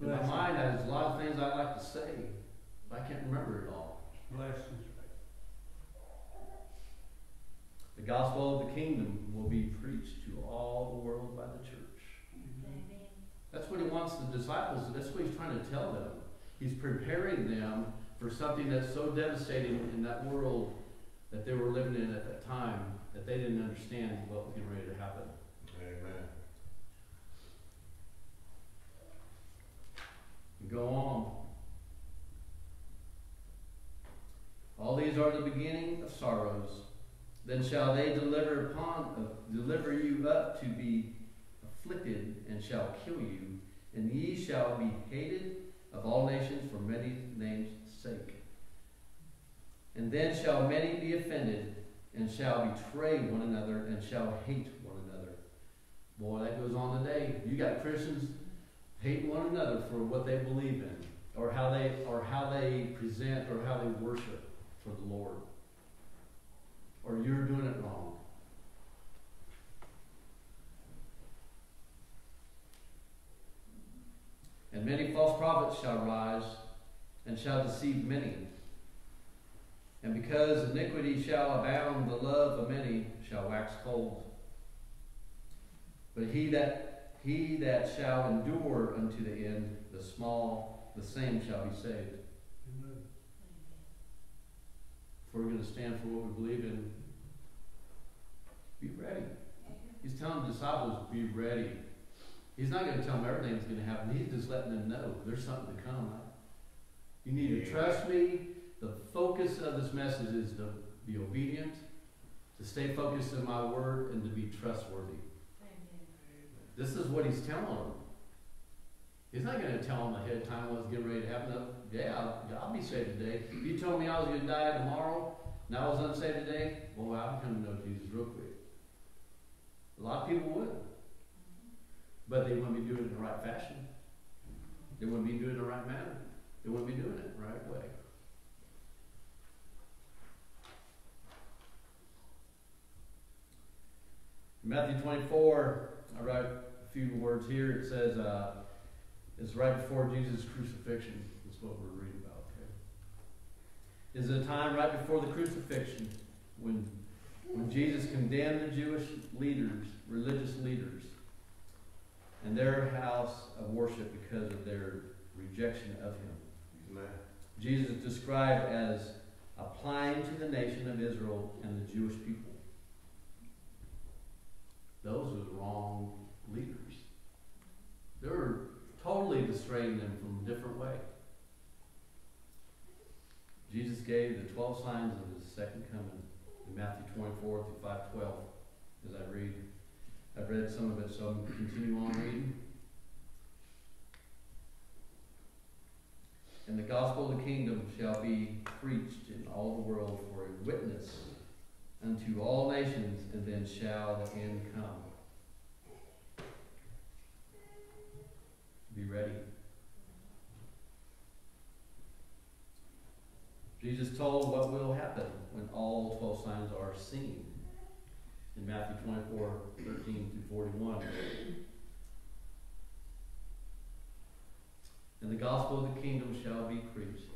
In my mind, there's a lot of things I'd like to say, but I can't remember it all. Blessings. The gospel of the kingdom will be preached to all the world by the church. That's what he wants the disciples, that's what he's trying to tell them. He's preparing them for something that's so devastating in that world that they were living in at that time that they didn't understand what was getting ready to happen. Amen. Go on. All these are the beginning of sorrows. Then shall they deliver upon uh, deliver you up to be afflicted, and shall kill you, And ye shall be hated of all nations for many names' sake. And then shall many be offended, and shall betray one another, and shall hate one another. Boy, that goes on today. You got Christians hating one another for what they believe in, or how they or how they present or how they worship for the Lord. Or you're doing it wrong. And many false prophets shall rise and shall deceive many. And because iniquity shall abound, the love of many shall wax cold. But he that he that shall endure unto the end, the small, the same shall be saved. If we're going to stand for what we believe in, be ready. He's telling the disciples, be ready. He's not going to tell them everything's going to happen. He's just letting them know there's something to come. You need to trust me. The focus of this message is to be obedient, to stay focused in my word, and to be trustworthy. This is what he's telling them. He's not going to tell them ahead of time what's getting ready to happen. Yeah, I'll, be saved today. If you told me I was going to die tomorrow, and I was unsaved today, boy, I'm coming to know Jesus real quick. A lot of people would. But they wouldn't be doing it in the right fashion. They wouldn't be doing it in the right manner. They wouldn't be doing it the right way. Matthew 24, I wrote a few words here. It says, uh, it's right before Jesus' crucifixion. That's what we're reading about, okay? Is a time right before the crucifixion when, when Jesus condemned the Jewish leaders, religious leaders, and their house of worship because of their rejection of him. Amen. Jesus is described as applying to the nation of Israel and the Jewish people. Those are the wrong leaders. They were totally dissuading them from a different way. Jesus gave the 12 signs of his second coming in Matthew 24 through 512 as I read. I've read some of it, so I'm continue on reading. And the gospel of the kingdom shall be preached in all the world for a witness unto all nations, and then shall the end come. Be ready. Jesus told what will happen when all 12 signs are seen in Matthew 24 13 through 41. And the gospel of the kingdom shall be preached.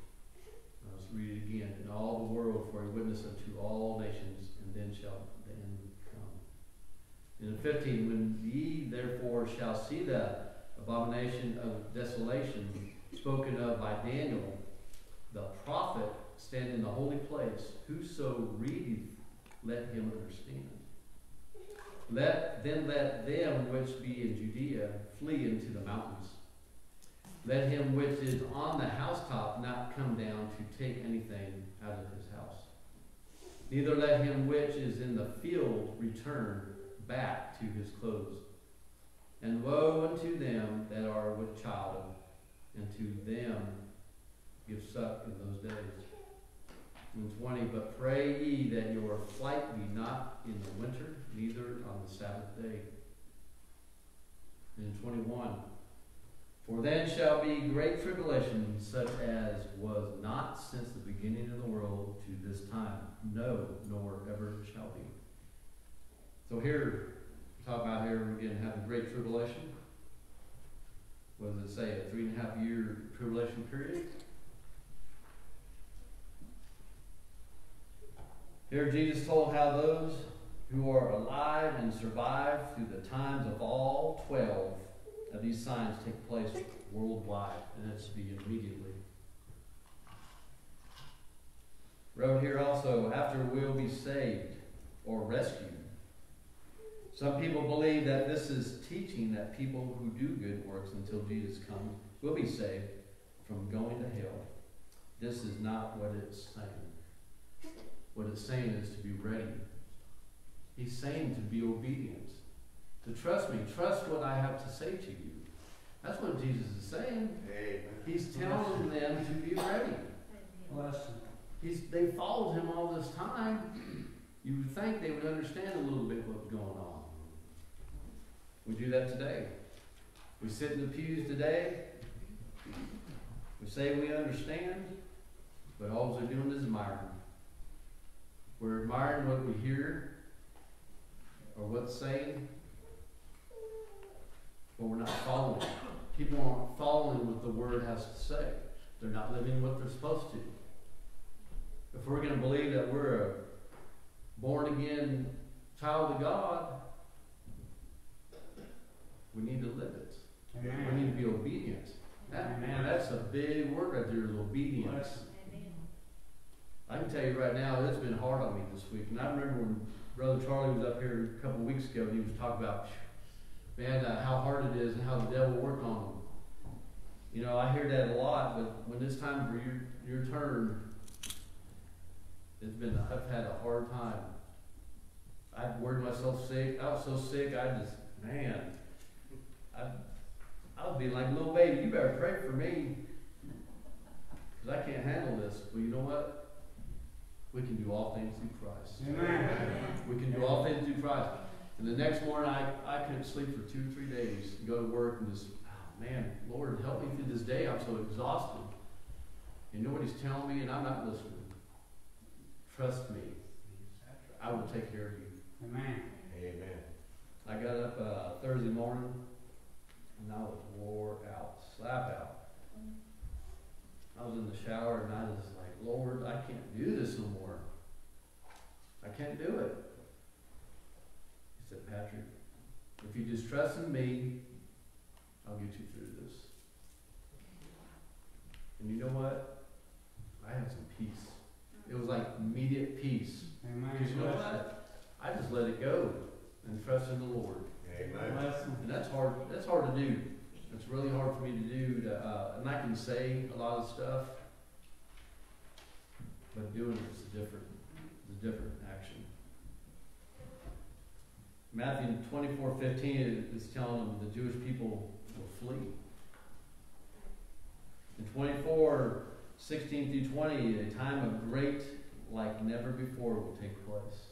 Let's read it again. In all the world for a witness unto all nations, and then shall the end come. In 15, when ye therefore shall see the abomination of desolation spoken of by Daniel, the prophet, stand in the holy place, whoso readeth, let him understand. Let then let them which be in Judea flee into the mountains. Let him which is on the housetop not come down to take anything out of his house. Neither let him which is in the field return back to his clothes. And woe unto them that are with child, and to them give suck in those days. And 20, but pray ye that your flight be not in the winter, neither on the Sabbath day. And 21, for then shall be great tribulation, such as was not since the beginning of the world to this time, no, nor ever shall be. So here, talk about here again having great tribulation. What does it say? A three and a half year tribulation period? Here Jesus told how those who are alive and survive through the times of all twelve of these signs take place worldwide, and that's to be immediately. Wrote here also, after we'll be saved or rescued. Some people believe that this is teaching that people who do good works until Jesus comes will be saved from going to hell. This is not what it's saying. What it's saying is to be ready. He's saying to be obedient. To trust me. Trust what I have to say to you. That's what Jesus is saying. He's telling them to be ready. Bless. He's, they followed him all this time. You would think they would understand a little bit what's going on. We do that today. We sit in the pews today. We say we understand, but all we're doing is admiring. We're admiring what we hear or what's saying, but we're not following. People aren't following what the Word has to say. They're not living what they're supposed to. If we're going to believe that we're a born again child of God, we need to live it. We need to be obedient. That, man, that's a big word right there, is obedience. Bless them. I can tell you right now, it's been hard on me this week. And I remember when Brother Charlie was up here a couple of weeks ago, and he was talking about, man, uh, how hard it is and how the devil worked on him. You know, I hear that a lot, but when it's time for your, your turn, it's been, I've had a hard time. I've worried myself sick. I was so sick, I just, man, I, I was being like a little baby. You better pray for me. Because I can't handle this. But you know what? We can do all things through Christ. Amen. We can do all things through Christ. And the next morning, I, I couldn't sleep for two, or three days. Go to work and just, oh, man, Lord, help me through this day. I'm so exhausted. You know what He's telling me, and I'm not listening. Trust me. I will take care of you. Amen. Amen. I got up uh, Thursday morning and I was wore out, slap out. I was in the shower and I was like, Lord, I can't do this no more. I can't do it. He said, Patrick, if you just trust in me, I'll get you through this. And you know what? I had some peace. It was like immediate peace. Because you know what? I just let it go and trust in the Lord. And that's hard. That's hard to do. It's really hard for me to do. To, uh, and I can say a lot of stuff, but doing it is a different, is a different action. Matthew twenty four fifteen is telling them the Jewish people will flee. In twenty four sixteen through twenty, a time of great like never before will take place.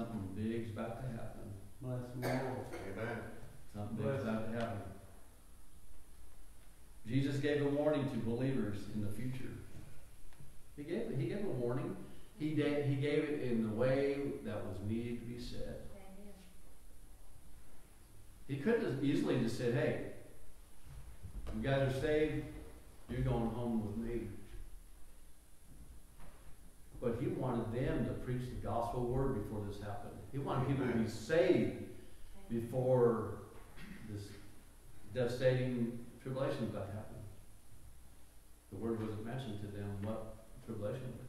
Something big's about to happen. Bless them, Lord. Amen. Something big's about to happen. Jesus gave a warning to believers in the future. He gave he gave a warning. He did, he gave it in the way that was needed to be said. He could have easily just said, "Hey, you guys are saved. You're going home with me." But he wanted them to preach the gospel word before this happened. He wanted people to be saved before this devastating tribulation was about to happen. The word wasn't mentioned to them what tribulation was.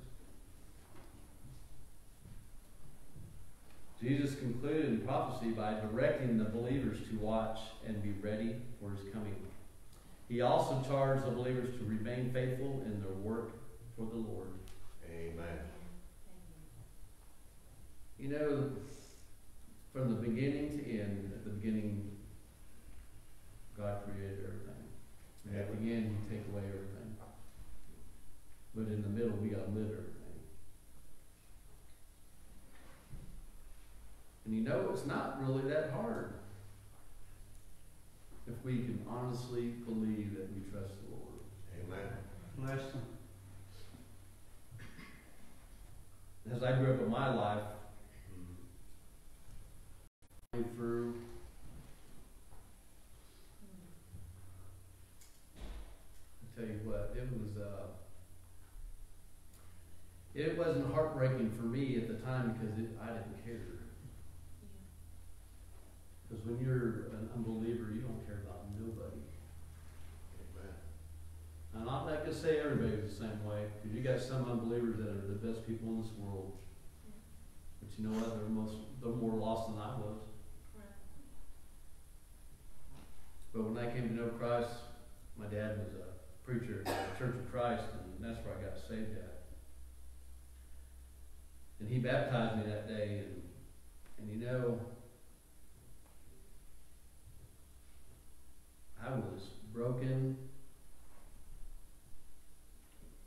Jesus concluded in prophecy by directing the believers to watch and be ready for his coming. He also charged the believers to remain faithful in their work for the Lord. You know, from the beginning to end, at the beginning, God created everything. And at the end, He take away everything. But in the middle, we got to live everything. And you know, it's not really that hard. If we can honestly believe that we trust the Lord. Bless them. As I grew up in my life, through I tell you what, it was uh, it wasn't heartbreaking for me at the time because it, I didn't care. Because when you're an unbeliever, you don't care about nobody. And I'm not going to say everybody's the same way, because you got some unbelievers that are the best people in this world. But you know what? They're most they're more lost than I was. But when I came to know Christ, my dad was a preacher at the Church of Christ, and that's where I got saved at. And he baptized me that day, and and you know, broken.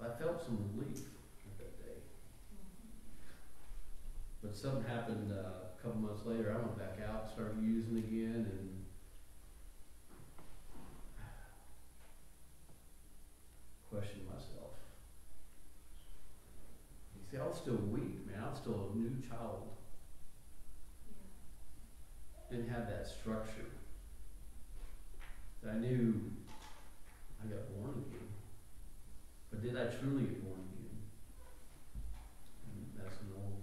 I felt some relief that day. But something happened uh, a couple months later. I went back out, started using again, and questioned myself. You see, I was still weak, man. I was still a new child. Didn't have that structure. I knew I got born again. But did I truly get born again? And that's when the old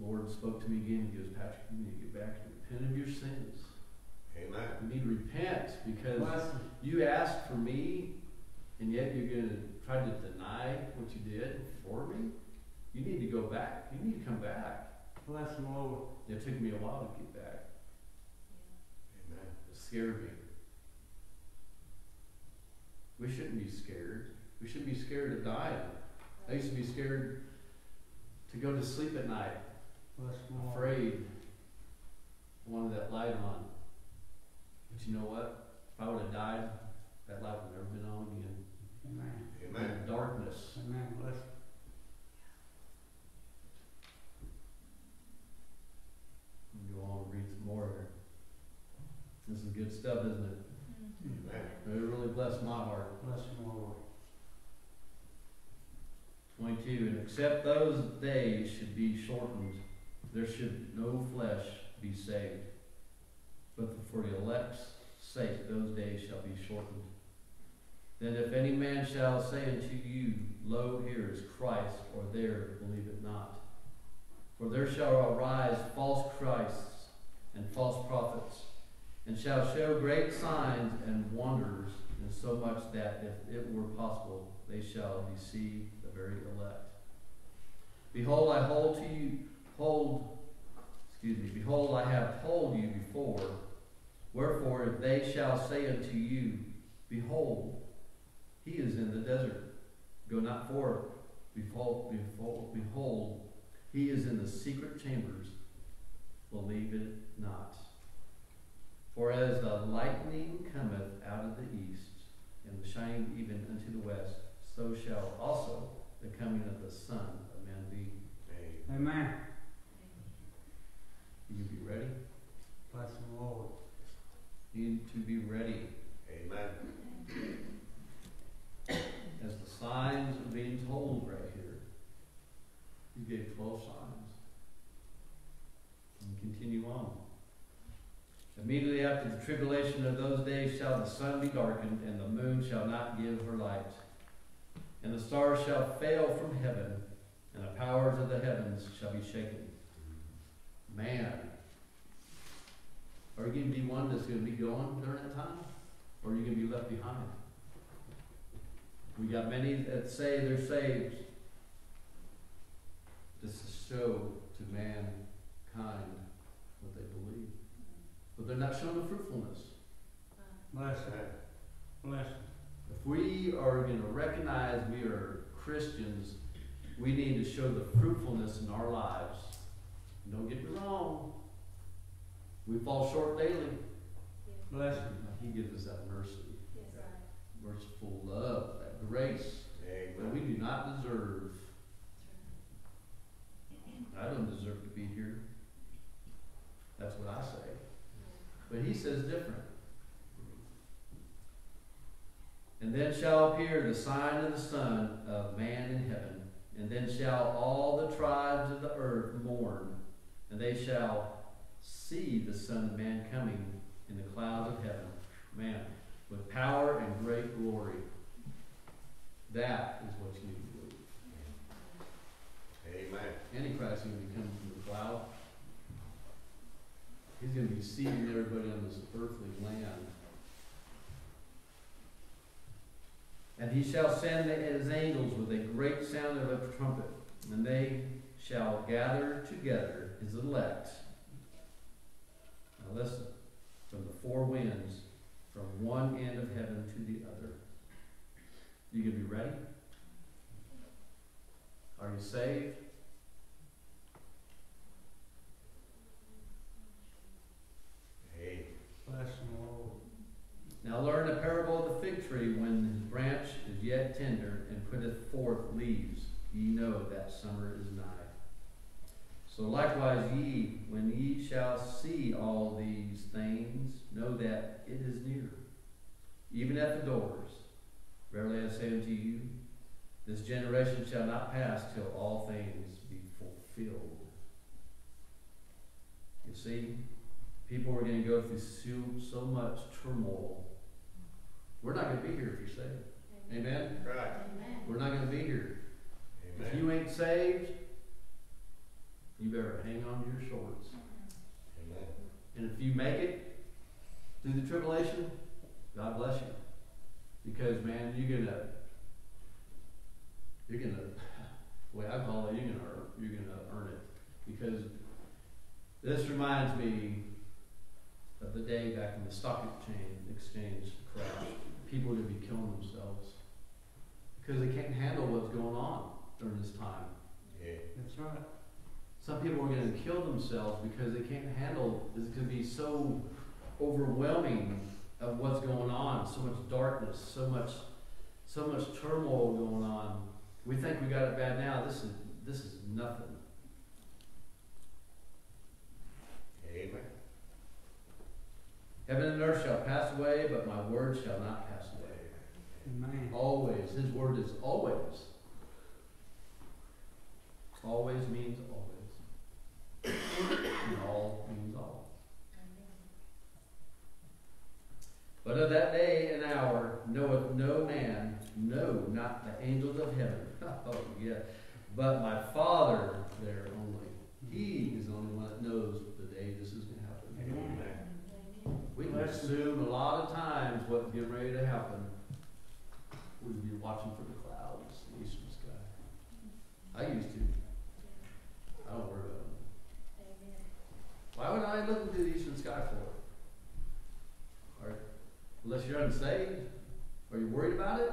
Lord spoke to me again. He goes, Patrick, you need to get back and repent of your sins. Amen. You need to repent because Bless them. you asked for me, and yet you're going to try to deny what you did for me. You need to go back. You need to come back. Bless them, Lord. It took me a while to get back. Amen. It scared me. We shouldn't be scared. We shouldn't be scared of dying. I used to be scared to go to sleep at night, Bless them, afraid. I wanted that light on. But you know what? If I would have died, that light would never been on again. Amen. Amen. Darkness. Amen. Bless them. And Go on and read some more of it. This is good stuff, isn't it? Amen. It really blessed my heart. Bless them, Lord. 22, and except those days should be shortened, there should no flesh be saved. But for the elect's sake, those days shall be shortened. Then if any man shall say unto you, Lo, here is Christ, or there, believe it not. For there shall arise false Christs and false prophets, and shall show great signs and wonders, and so much that if it were possible, they shall deceive very elect. Behold, I hold to you, hold, excuse me, behold, I have told you before. Wherefore, they shall say unto you, Behold, he is in the desert, go not forth. Behold, behold, behold, he is in the secret chambers. Believe it not. For as the lightning cometh out of the east, and the shining even unto the west, so shall also the coming of the Son of Man be. Amen. You be ready? Bless them, Lord. Need to be ready. Amen. As the signs are being told right here. He gave 12 signs. And continue on. Immediately after the tribulation of those days shall the sun be darkened, and the moon shall not give her light. And the stars shall fail from heaven, and the powers of the heavens shall be shaken. Man. Are you going to be one that's going to be going during that time? Or are you going to be left behind? We got many that say they're saved. This is show to mankind what they believe. But they're not showing the fruitfulness. Bless them. Bless we are going to recognize we are Christians, we need to show the fruitfulness in our lives. Don't get me wrong. We fall short daily. Bless them. He gives us that mercy, merciful love, that grace that we do not deserve. I don't deserve to be here. That's what I say. But he says different. And then shall appear the sign of the Son of Man in heaven, and then shall all the tribes of the earth mourn, and they shall see the Son of Man coming in the clouds of heaven, man, with power and great glory. That is what you need to believe. Amen. Antichrist is going to be coming from the cloud. He's going to be seeing everybody on this earthly land. And he shall send his angels with a great sound of a trumpet, and they shall gather together his elect. Now listen, from the four winds, from one end of heaven to the other. You gonna be ready? Are you saved? Hey. Bless them, Lord. Now learn the parable of the fig tree when his branch is yet tender and putteth forth leaves. Ye know that summer is nigh. So likewise ye, when ye shall see all these things, know that it is near, even at the doors. Verily I say unto you, this generation shall not pass till all things be fulfilled. You see, people are going to go through so, so much turmoil. We're not going to be here if you're saved. Amen? Right. Amen. We're not going to be here. If you ain't saved, you better hang on to your shorts. Amen. And if you make it through the tribulation, God bless you. Because man, you're gonna you're gonna the way I call it, you're gonna earn, you're gonna earn it. Because this reminds me of the day back when the stock exchange exchange crashed. People are gonna be killing themselves because they can't handle what's going on during this time. Yeah. That's right. Some people are going to kill themselves because they can't handle. It's going to be so overwhelming of what's going on. So much darkness, so much, so much turmoil going on. We think we got it bad now. This is this is nothing. Amen. Heaven and earth shall pass away, but my word shall not pass away. Amen. Always, His word is always. Always means always. and all means all. But of that day and hour knoweth no man, no, not the angels of heaven. oh, yeah. But my Father there only. He is the only one that knows the day this is going to happen. Amen. We can assume a lot of times what's getting ready to happen. We'd be watching for the clouds, in the eastern sky. I used to. I don't worry about it. Why would I look into the eastern sky for? Or, unless you're unsaved? Are you worried about it?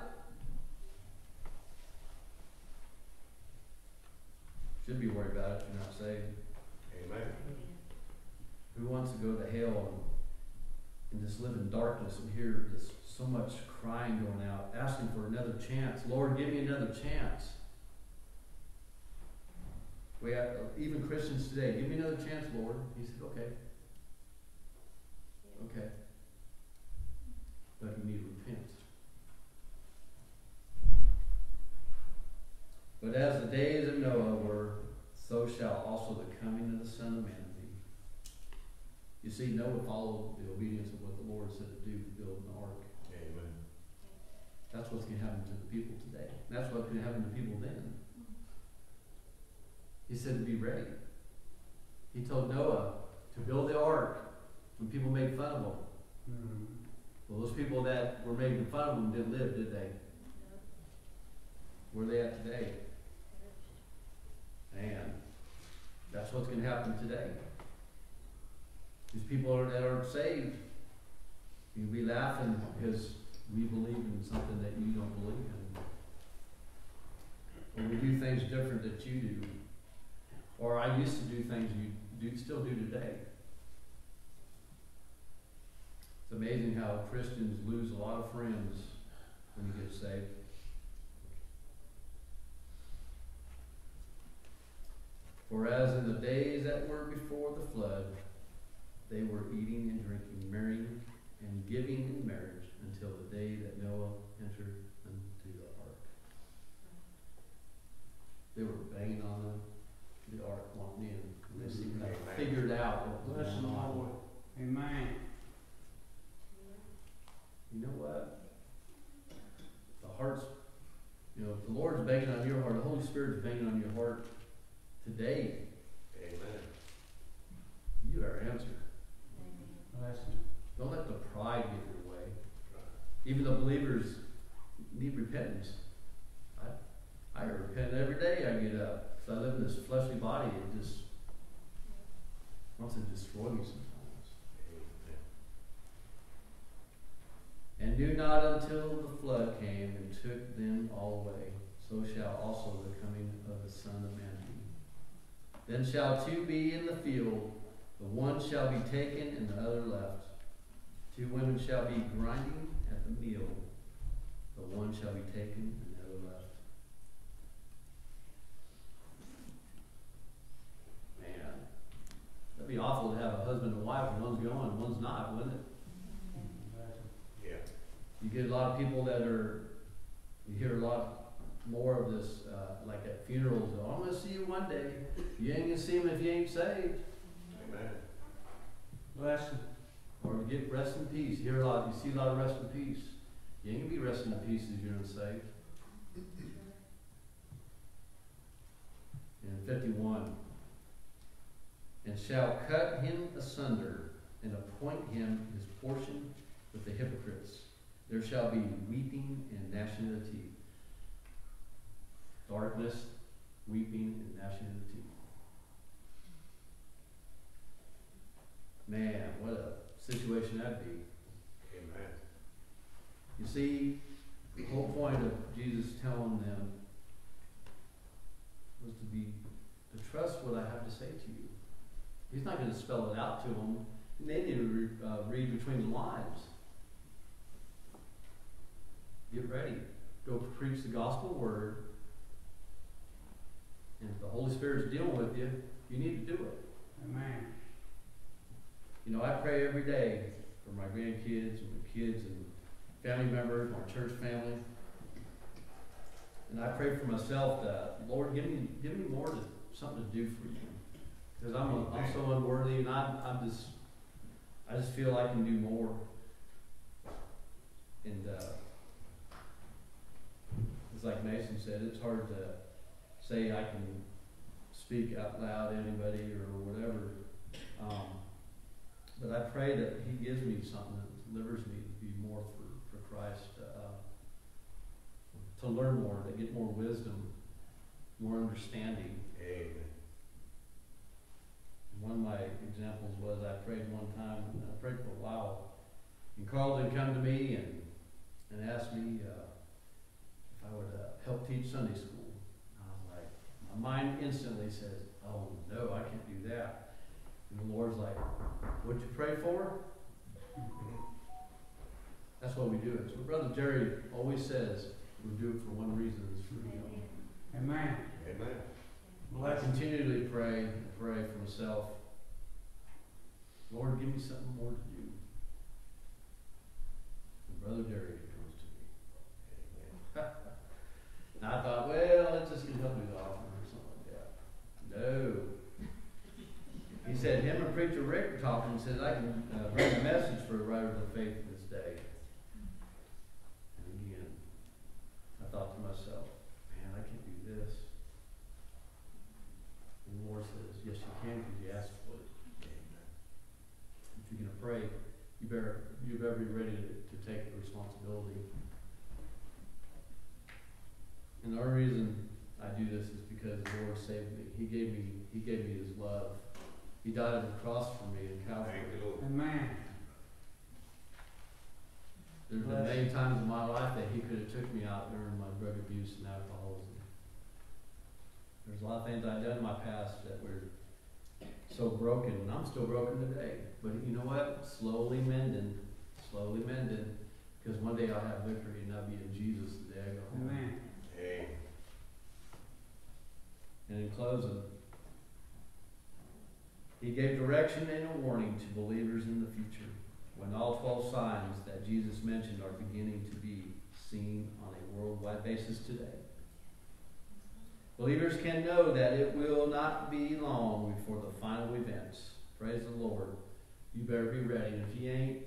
Should be worried about it if you're not saved. Amen. Who wants to go to hell and, just live in darkness and hear this so much crying going out, asking for another chance? Lord, give me another chance. We have uh, even Christians today. Give me another chance, Lord. He said, okay. Okay. But you need to repent. But as the days of Noah were, so shall also the coming of the Son of Man. You see, Noah followed the obedience of what the Lord said to do to build an ark. Amen. That's what's going to happen to the people today. That's what's going to happen to people then. He said to be ready. He told Noah to build the ark when people made fun of him. Mm. Well, those people that were making fun of him didn't live, did they? Where are they at today? And that's what's going to happen today. These people are, that aren't saved, you'll be laughing because we believe in something that you don't believe in. Or we do things different that you do. Or I used to do things you do, still do today. It's amazing how Christians lose a lot of friends when you get saved. For as in the days that were before the flood, they were eating and drinking, marrying and giving in marriage until the day that Noah entered into the ark. They were banging on the, the ark wanting in. They seemed to have figured out what was Bless the going on. Lord. Amen. You know what? The heart's, you know, if the Lord's banging on your heart, the Holy Spirit's banging on your heart today, Amen. you better answer. Bless him. Don't let the pride get in your way. Even the believers need repentance. I, I repent every day I get up. Because I live in this fleshly body. It just wants to destroy me sometimes. And knew not until the flood came and took them all away. So shall also the coming of the Son of Man be. Then shall two be in the field, the one shall be taken and the other left. Two women shall be grinding at the meal, the one shall be taken and the other left. Man, that'd be awful to have a husband and wife and one's going and one's not, wouldn't it? Yeah. You get a lot of people that are, you hear a lot more of this, uh, like at funerals, oh, I'm gonna see you one day. You ain't gonna see him if you ain't saved. Amen. Blessing. Or you get rest in peace. You hear a lot, you see a lot of rest in peace. You ain't gonna in peace if you're unsaved. And fifty-one, and shall cut him asunder and appoint him his portion with the hypocrites. There shall be weeping and gnashing of teeth. Darkness, weeping, and gnashing of teeth. Man, what a situation that'd be. Amen. You see, the whole point of Jesus telling them was to be, to trust what I have to say to you. He's not going to spell it out to them. They need to re, uh, read between the lines. Get ready. Go preach the gospel word. And if the Holy Spirit's dealing with you, you need to do it. Amen. You know, I pray every day for my grandkids and my kids and family members, my church family. And I pray for myself that, Lord, give me, give me more to, something to do for you. Because I'm, a, I'm so unworthy and I'm, I'm just, I just feel I can do more. And, uh, it's like Mason said, it's hard to say I can speak out loud to anybody or whatever. Um, but I pray that He gives me something that delivers me to be more Christ, uh, to learn more, to get more wisdom, more understanding. Amen. One of my examples was I prayed one time, and I prayed for a while, and Carl did come to me and, and asked me uh, if I would uh, help teach Sunday school. And I was like, my mind instantly says, oh no, I can't do that. And the Lord's like, what'd you pray for? That's what we do. it. what Brother Jerry always says. We do it for one reason. It's for you. Amen. Amen. Well, I continually pray and pray for myself. Lord, give me something more to do. And Brother Jerry comes to me. And I thought, well, let's just get help with the offering or something like that. No. He said, him and Preacher Rick were talking He said, I can uh, bring a message for the Rider of the faith this day. And again, I thought to myself, man, I can't do this. And the Lord says, yes, you can because you asked for it. If you're going to pray, you better, you better be ready to, to take the responsibility. And the only reason I do this is because the Lord saved me. He gave me, He gave me His love. He died on the cross for me in Calvary. Thank you, Lord. Amen. There's been many times in my life that He could have took me out during my drug abuse and alcoholism. There's a lot of things I've done in my past that were so broken, and I'm still broken today. But you know what? Slowly mending, slowly mending, because one day I'll have victory and I'll be in Jesus the day I go home. Amen. Amen. And in closing, he gave direction and a warning to believers in the future when all 12 signs that Jesus mentioned are beginning to be seen on a worldwide basis today. Believers can know that it will not be long before the final events. Praise the Lord. You better be ready. And if you ain't,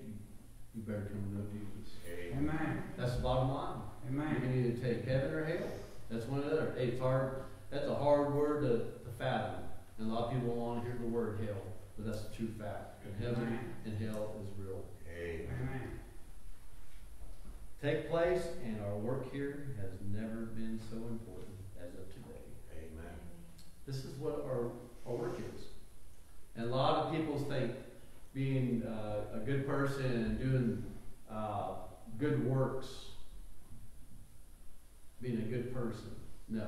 you better come to know Jesus. Amen. Amen. That's the bottom line. Amen. You Amen. can either take heaven or hell. That's one or the other. It's hard. That's a hard word to, to fathom. And a lot of people don't want to hear the word hell, but that's the true fact. And heaven Amen. and hell is real. Amen. Amen. Take place, and our work here has never been so important as of today. Amen. This is what our, our work is. And a lot of people think being uh, a good person and doing uh, good works, being a good person. No.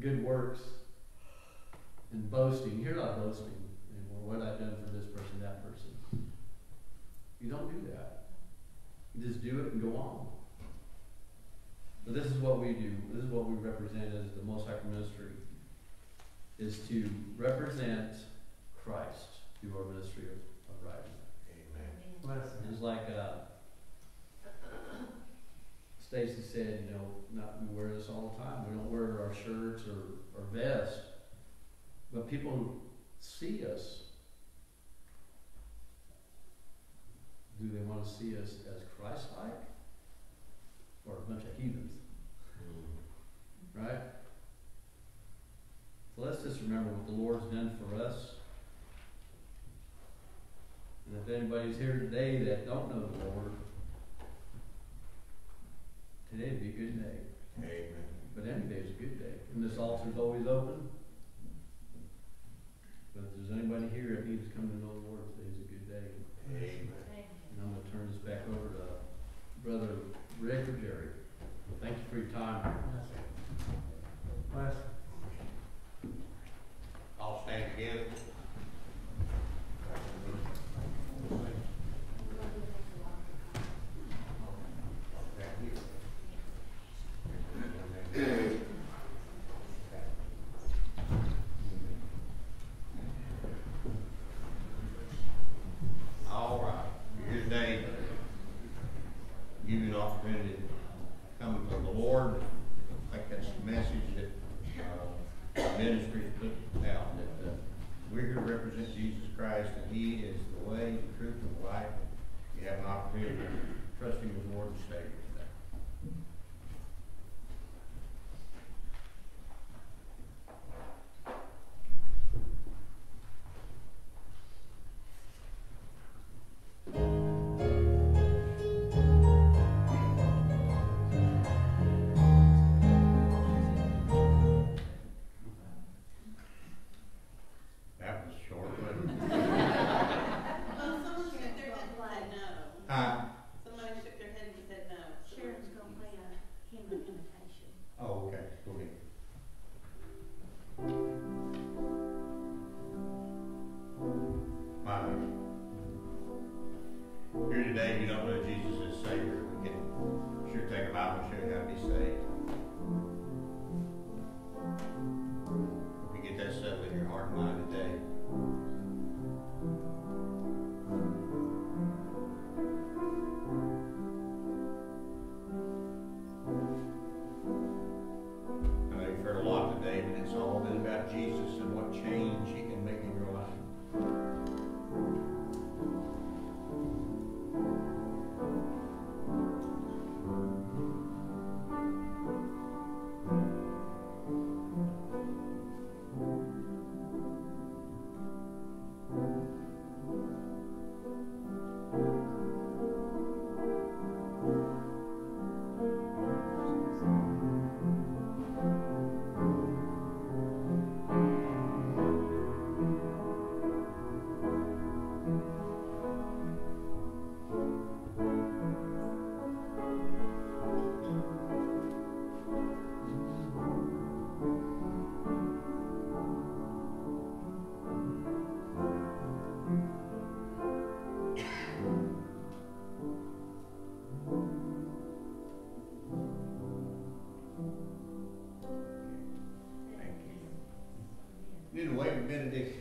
Good works and boasting. You're not boasting anymore. What I've done for this person, that person. You don't do that. You just do it and go on. But this is what we do. This is what we represent as the Most High Ministry, is to represent Christ through our ministry of, of writing. Blessing. It's like, uh, Stacy said, you know, not, we wear this all the time. We don't wear our shirts or, or vests. But people see us. Do they want to see us as Christ-like? Or a bunch of heathens? Mm-hmm. Right? So let's just remember what the Lord's done for us. And if anybody's here today that don't know the Lord, today'd be a good day. Amen. But any day is a good day. And this altar's always open. But if there's anybody here that needs to come to know the Lord, today's a good day. Amen. And I'm gonna turn this back over to Brother Rick or Jerry. Thank you for your time. Blessing. I'll Need a wave